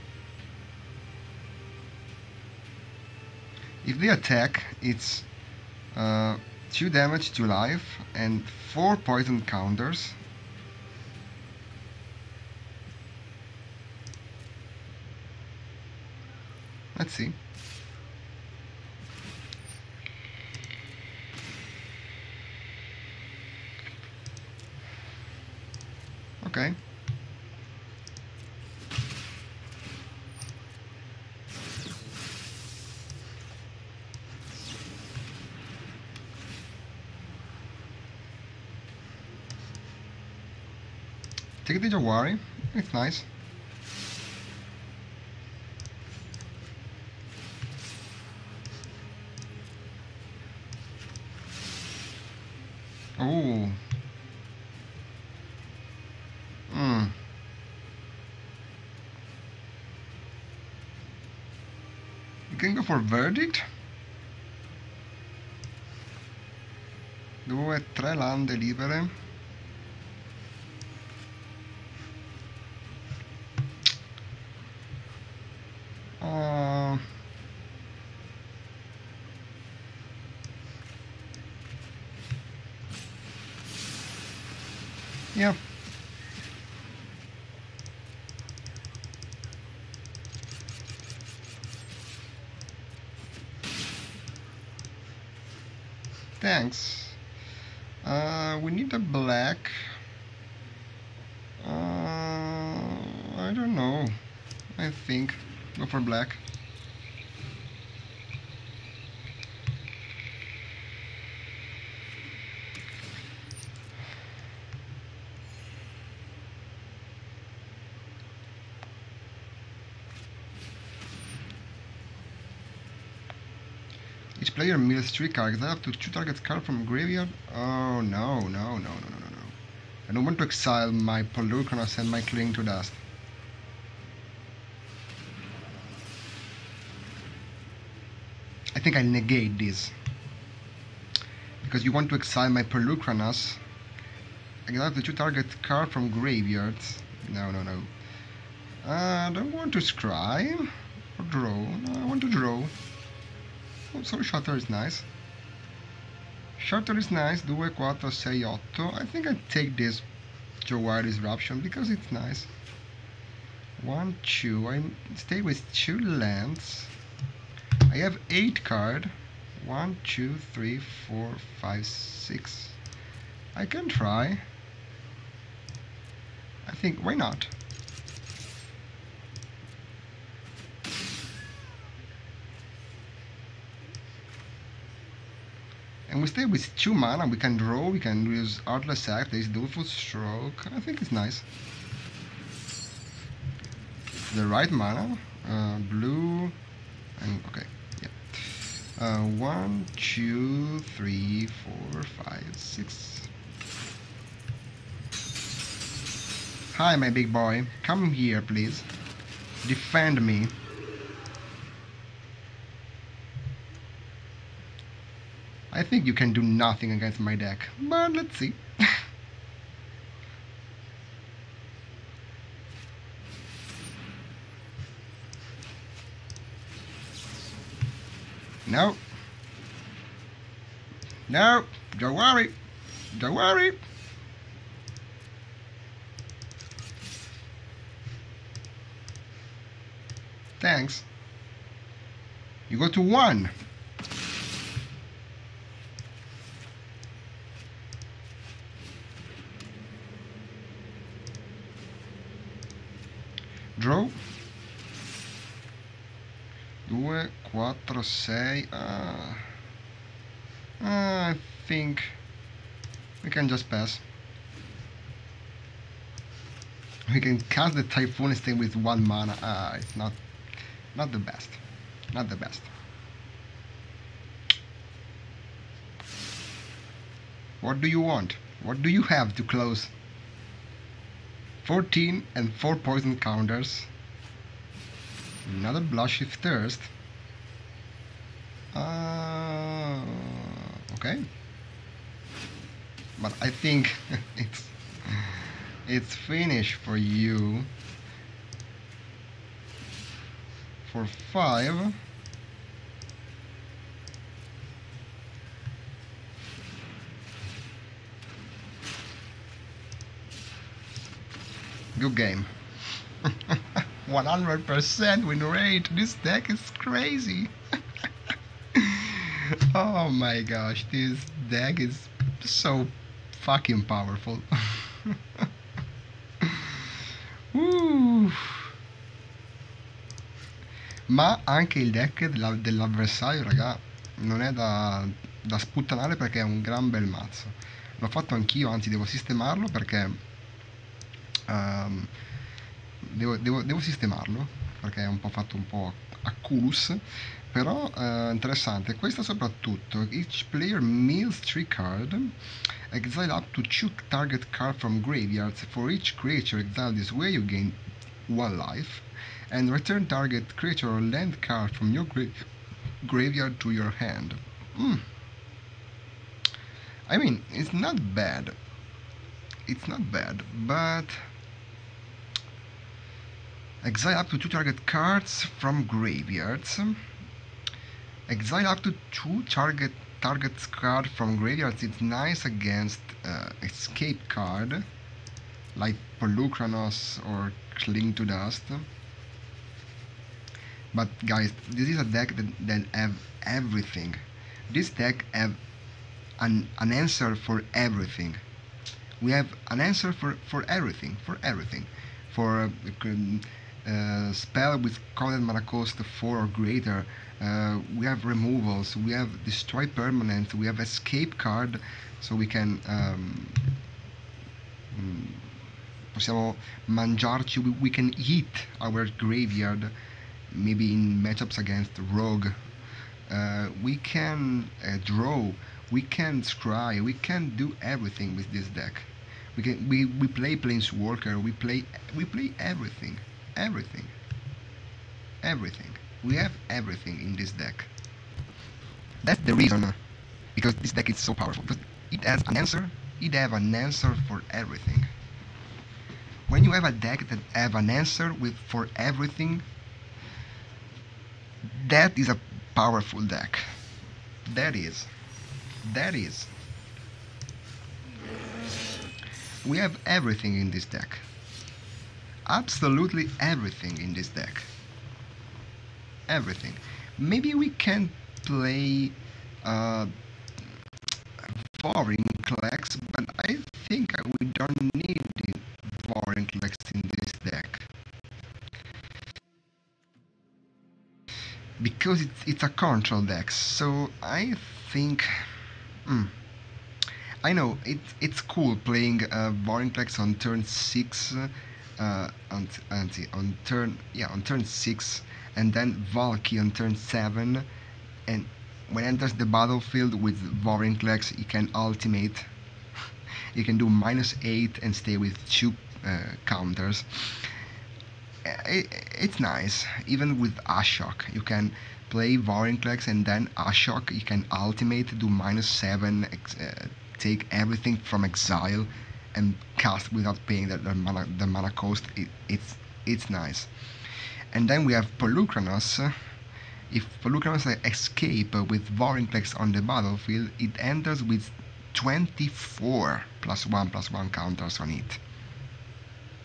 If they attack, it's uh, 2 damage to life and 4 poison counters. Let's see. Okay. Take the Jawari. It's nice. Oh. Hmm. You can go for verdict. Due, tre lande libere. Uh, yeah. Thanks. Uh, we need a black. Uh, I don't know. I think go for black. Each player mills three cards, up to two targets card from graveyard. Oh no, no, no, no, no, no, no. I don't want to exile my Polukranos and my Cling to Dust. Think I'll negate this. Because you want to exile my can have the two target card from graveyards. No, no, no. Uh, I don't want to scry or draw. No, I want to draw. Oh, so Shutter is nice. Shutter is nice. 2, 4, 6, 8. I think I take this Jawar Disruption because it's nice. 1, 2. I stay with 2 lands. I have 8 card. 1, 2, 3, 4, 5, 6. I can try. I think, why not? And we stay with 2 mana, we can draw, we can use Artless Act, there's Dullful Stroke, I think it's nice. The right mana, uh, blue, and okay. Uh, one, two, three, four, five, six. Hi, my big boy. Come here, please. Defend me. I think you can do nothing against my deck, but let's see. No. No, don't worry. Don't worry. Thanks. You go to one. Draw. 4, 6. Ah. Ah, I think we can just pass. We can cast the Typhoon and stay with one mana. Ah, it's not, not the best. Not the best. What do you want? What do you have to close? 14 and 4 poison counters. Another blush if thirst. Uh, okay. But I think it's it's finished for you. For five. Good game. 100% win rate. This deck is crazy. oh my gosh, this deck is so fucking powerful. Ma anche il deck della- dell'avversario, raga, non è da, da sputtanare perché è un gran bel mazzo. L'ho fatto anch'io, anzi devo sistemarlo perché ehm, devo, devo- devo sistemarlo perché è un po' fatto un po' a culus però eh, interessante. Questa soprattutto each player mills 3 card exile up to 2 target card from graveyards. For each creature exiled this way you gain one life. And return target creature or land card from your gra- graveyard to your hand. Mm. I mean it's not bad. It's not bad but Exile up to two target cards from graveyards. Exile up to two target targets card from graveyards. It's nice against uh, escape card like Polukranos or Cling to Dust. But guys, this is a deck that, that have everything. This deck have an, an answer for everything. We have an answer for, for everything, for everything. For uh, um, uh, spell with counted mana cost 4 or greater. Uh, we have removals, we have destroy permanent, we have escape card, so we can um, mm, possiamo mangiarci, we, we can eat our graveyard, maybe in matchups against rogue. Uh, we can uh, draw, we can scry, we can do everything with this deck. We can we, we play planeswalker, we play we play everything everything. Everything. We have everything in this deck. That's the reason, uh, because this deck is so powerful. Because it has an answer. It have an answer for everything. When you have a deck that have an answer with for everything, that is a powerful deck. That is. That is. We have everything in this deck absolutely everything in this deck. Everything. Maybe we can play uh, Vorinclex, but I think we don't need Vorinclex in this deck. Because it's, it's a control deck, so I think... hmm, I know, it, it's cool playing uh, Vorinclex on turn 6 uh, on, on, turn yeah on turn six, and then Valky on turn seven, and when enters the battlefield with Vorinclex, he can ultimate. he can do minus eight and stay with two uh, counters. It, it's nice. Even with Ashok, you can play Vorinclex and then Ashok. You can ultimate, do minus seven, uh, take everything from exile and cast without paying the, the mana the mana cost. It, it's it's nice. And then we have Polukranos. If Polukranos escape with Vorinclex on the battlefield, it enters with 24 plus 1 plus 1 counters on it.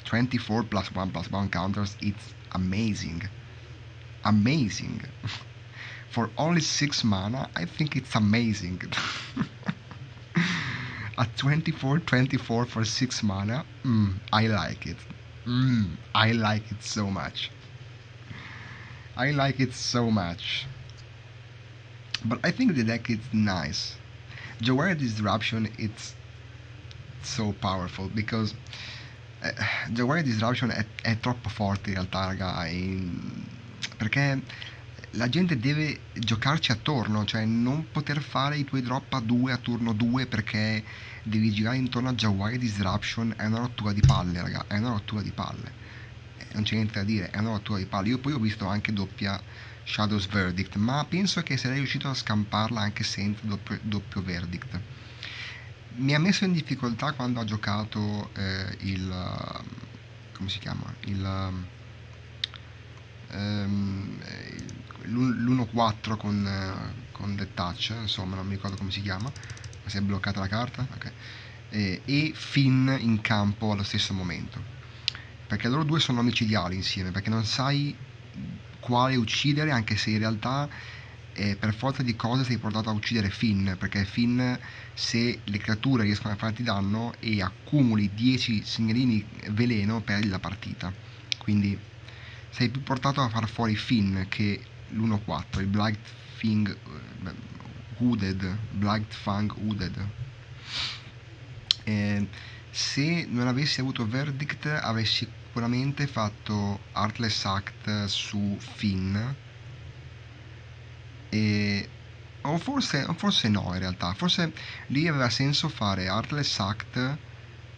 24 plus 1 plus 1 counters, it's amazing. Amazing. For only 6 mana, I think it's amazing. a 24 24 for 6 mana mm, I like it mm, I like it so much I like it so much but I think the deck is nice Jawara Disruption it's so powerful because uh, Jawara Disruption è, è troppo forte in realtà raga in, perché la gente deve giocarci attorno, cioè non poter fare i tuoi drop a 2 a turno 2 perché devi girare intorno a Jawai Disruption è una rottura di palle, raga, è una rottura di palle. Non c'è niente da dire, è una rottura di palle. Io poi ho visto anche doppia Shadow's Verdict, ma penso che sarei riuscito a scamparla anche senza doppio, doppio Verdict. Mi ha messo in difficoltà quando ha giocato eh, il... come si chiama? Il... ehm, eh, l'1-4 con, eh, con The Touch, insomma non mi ricordo come si chiama, ma si è bloccata la carta, ok. Eh, e Finn in campo allo stesso momento. Perché loro due sono omicidiali insieme, perché non sai quale uccidere, anche se in realtà eh, per forza di cose sei portato a uccidere Finn, perché Finn se le creature riescono a farti danno e accumuli 10 segnalini veleno perdi la partita. Quindi sei più portato a far fuori Finn che l'1-4, il Black Fang eh, Hooded, Black Fang Hooded. Eh, se non avessi avuto Verdict avrei sicuramente fatto Heartless Act su Finn. E o forse, forse no in realtà. Forse lì aveva senso fare Heartless Act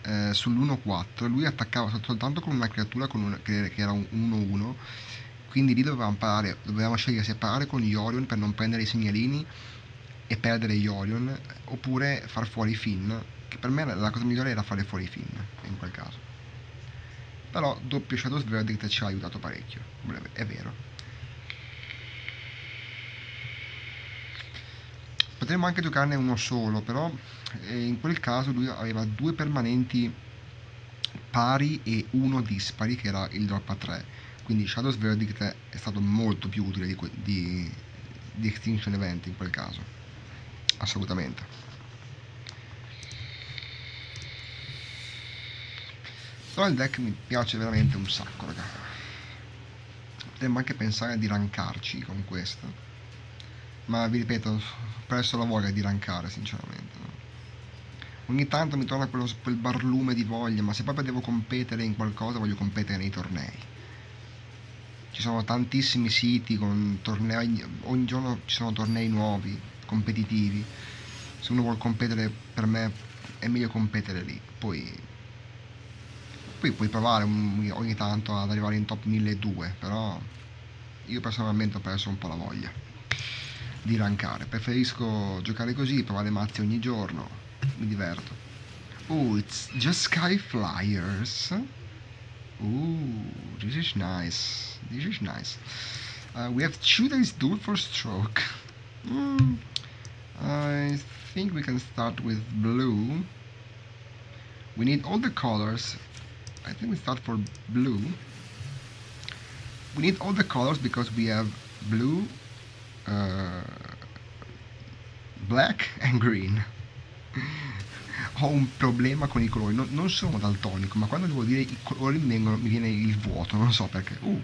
eh, sull'1-4 lui attaccava soltanto con una creatura con una- che, che era un 1-1 quindi lì dovevamo, parare, dovevamo scegliere se parare con Yorion per non prendere i segnalini e perdere Yorion oppure far fuori Finn che per me la cosa migliore era fare fuori Finn in quel caso però doppio Shadow's Verdict ci ha aiutato parecchio. È vero. Potremmo anche giocarne uno solo però eh, in quel caso lui aveva due permanenti pari e uno dispari che era il drop a 3 quindi Shadow's Verdict è stato molto più utile di, di, di Extinction Event in quel caso. Assolutamente però il deck mi piace veramente un sacco raga. Potremmo anche pensare di rankarci con questo. Ma vi ripeto perso la voglia di rankare sinceramente no? ogni tanto mi torna quello, quel barlume di voglia ma se proprio devo competere in qualcosa voglio competere nei tornei. Ci sono tantissimi siti con tornei ogni giorno ci sono tornei nuovi competitivi. Se uno vuole competere per me è meglio competere lì. Poi poi puoi provare ogni tanto ad arrivare in top 1200 però io personalmente ho perso un po' la voglia di rankare preferisco giocare così provare mazzi ogni giorno mi diverto oh it's just sky flyers Ooh, this is nice. This is nice. Uh, we have two days duel for stroke. Mm, I think we can start with blue. We need all the colors. I think we start for blue. We need all the colors because we have blue, uh, black and green. Ho un problema con i colori, non, non sono daltonico, ma quando devo dire i colori mi, vengono- mi viene il vuoto, non so perché. Uh.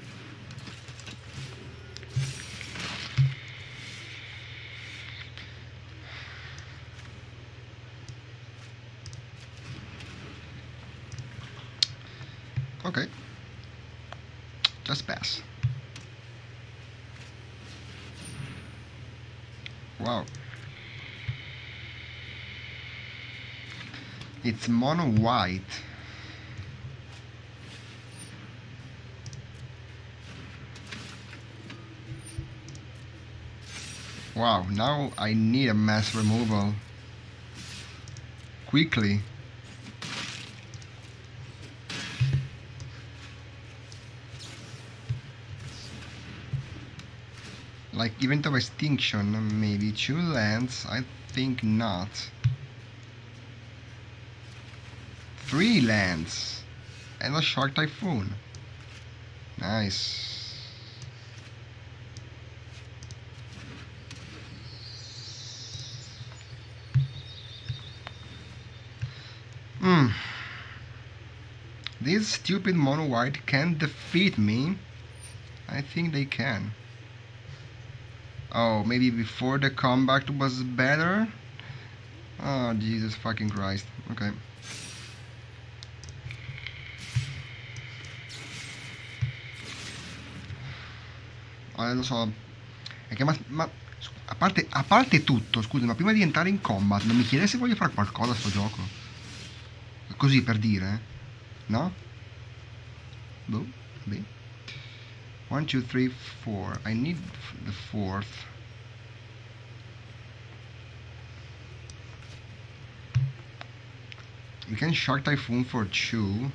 Ok. Just pass. Wow. It's mono white. Wow, now I need a mass removal. Quickly. Like event of extinction, maybe two lands. I think not. Three lands and a shark typhoon. Nice. Hmm. This stupid mono white can defeat me. I think they can. Oh, maybe before the combat was better? Oh, Jesus fucking Christ. Okay. Eh, lo so, Perché ma, ma a, parte, a parte tutto, scusa, ma prima di entrare in combat non mi chiede se voglio fare qualcosa a sto gioco. Così per dire, eh? No? Boh, beh. 1, 2, 3, 4. I need the fourth. We can Shark Typhoon for 2.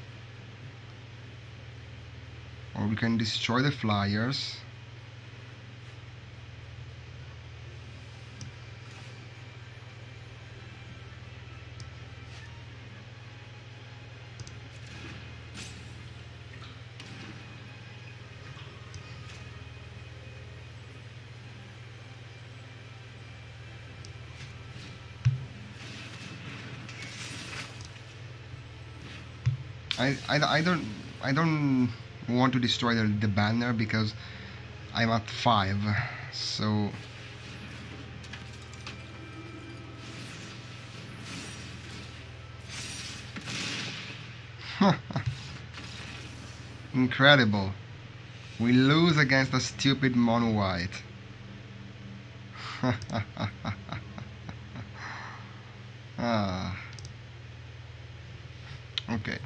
Or we can destroy the flyers. I, I, don't I don't want to destroy the, the banner because I'm at five so. Incredible. We lose against a stupid mono white. Ah. Okay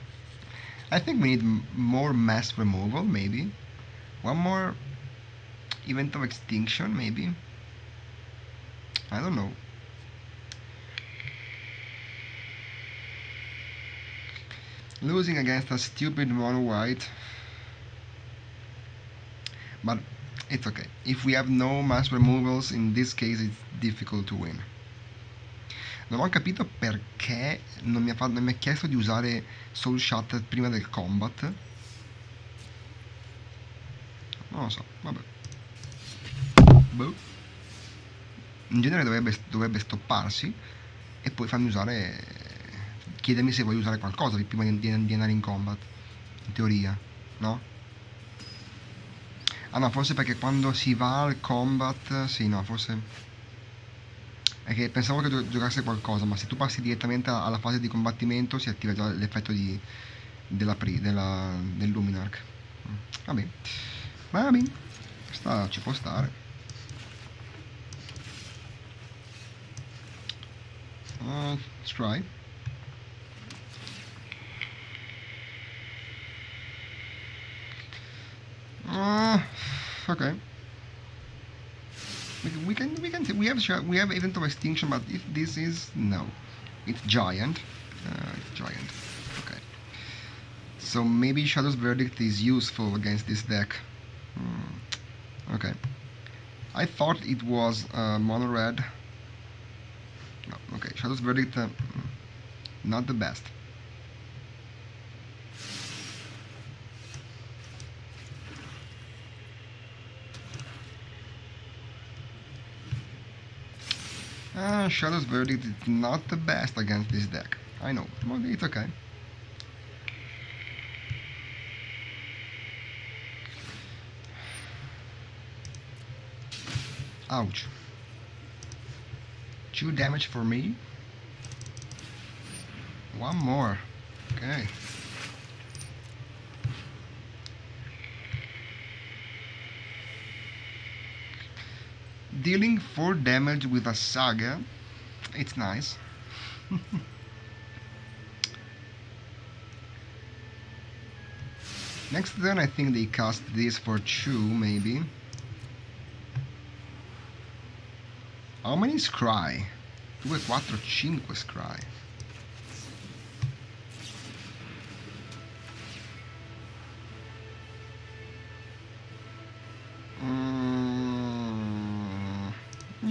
I think we need more mass removal, maybe. One more event of extinction, maybe. I don't know. Losing against a stupid mono white. But it's okay. If we have no mass removals, in this case it's difficult to win. Non ho capito perché non mi, ha non mi ha chiesto di usare Soul Shot prima del combat. Non lo so, vabbè. Boh. In genere dovrebbe, dovrebbe stopparsi e poi farmi usare... Chiedermi se voglio usare qualcosa prima di, di, di andare in combat. In teoria, no? Ah no, forse perché quando si va al combat... Sì, no, forse... È che pensavo che gio- giocasse qualcosa, ma se tu passi direttamente alla fase di combattimento si attiva già l'effetto di, della, pri- della, del Luminarch. Mm. Vabbè, vabbè, sta, ci può stare. Uh, let's try. Uh, okay. We, can we can we have we have event of extinction, but if this is no, it's giant. Uh, it's giant. Okay. So maybe Shadow's verdict is useful against this deck. Hmm. Okay. I thought it was uh, mono red. No. Okay. Shadow's verdict. Uh, mm, not the best. Uh, Shadow's Verdict is not the best against this deck. I know, but it's okay. Ouch. Two damage for me. One more. Okay. Dealing 4 damage with a saga. It's nice. Next turn I think they cast this for 2 maybe. How many scry? 2, 4, 5 scry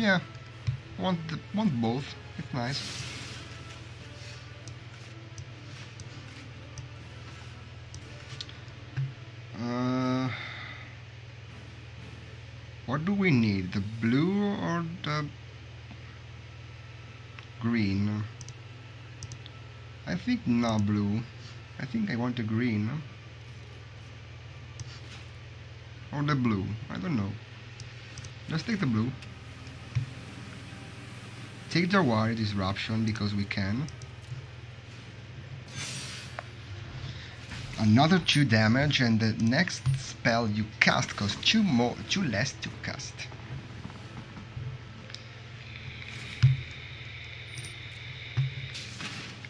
yeah, want the, want both. It's nice. Uh, what do we need? The blue or the green? I think not blue. I think I want the green. Or the blue. I don't know. Let's take the blue. Take the wire disruption because we can. Another 2 damage and the next spell you cast costs 2 more, 2 less to cast.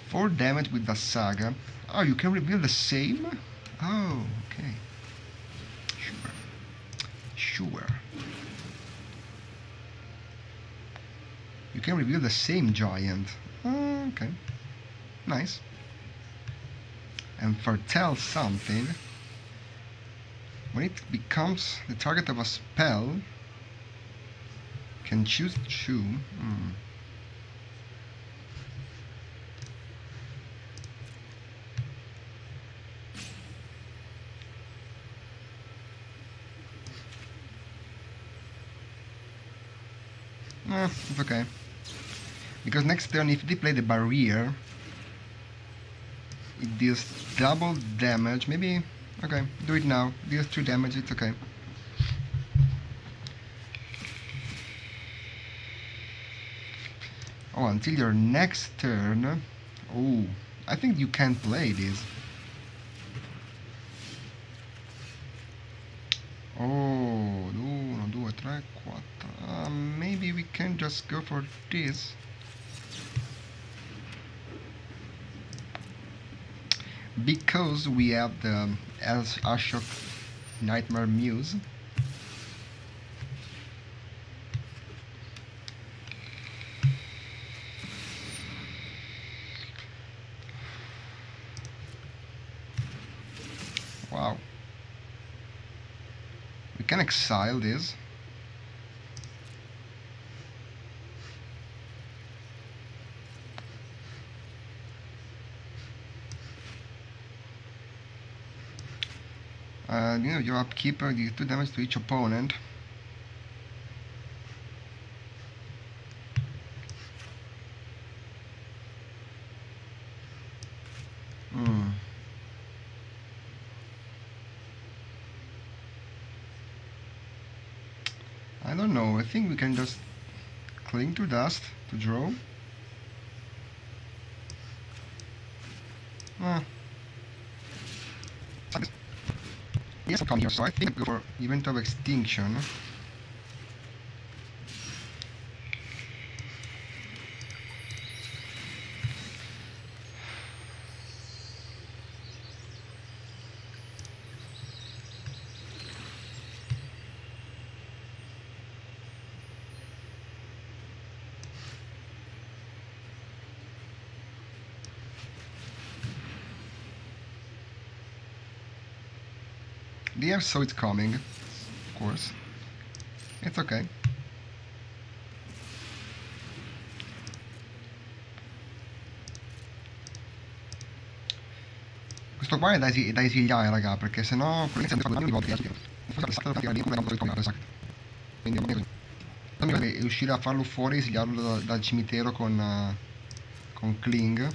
Four damage with the saga. Oh, you can reveal the same? Oh, okay. Sure. Sure. Can reveal the same giant. Oh, okay. Nice. And foretell something. When it becomes the target of a spell, can choose two. Hmm. Eh, it's okay. Because next turn, if they play the barrier, it deals double damage. Maybe, okay, do it now. Deals 2 damage, it's okay. Oh, until your next turn. Oh, I think you can play this. Oh, uno, due, tre, quattro. Uh, maybe we can just go for this. Because we have the Els Ashok Nightmare Muse. Wow. We can exile this. You know, your upkeeper deals 2 damage to each opponent. Hmm. I don't know. I think we can just cling to dust to draw. Ah. Come here. So I think for Event of Extinction. Air saw it coming, of course. It's okay. Questo qua è da, è da esiliare, raga, perché sennò. Quindi riuscire a farlo fuori, esiliarlo da- dal cimitero con, eh, con Kling.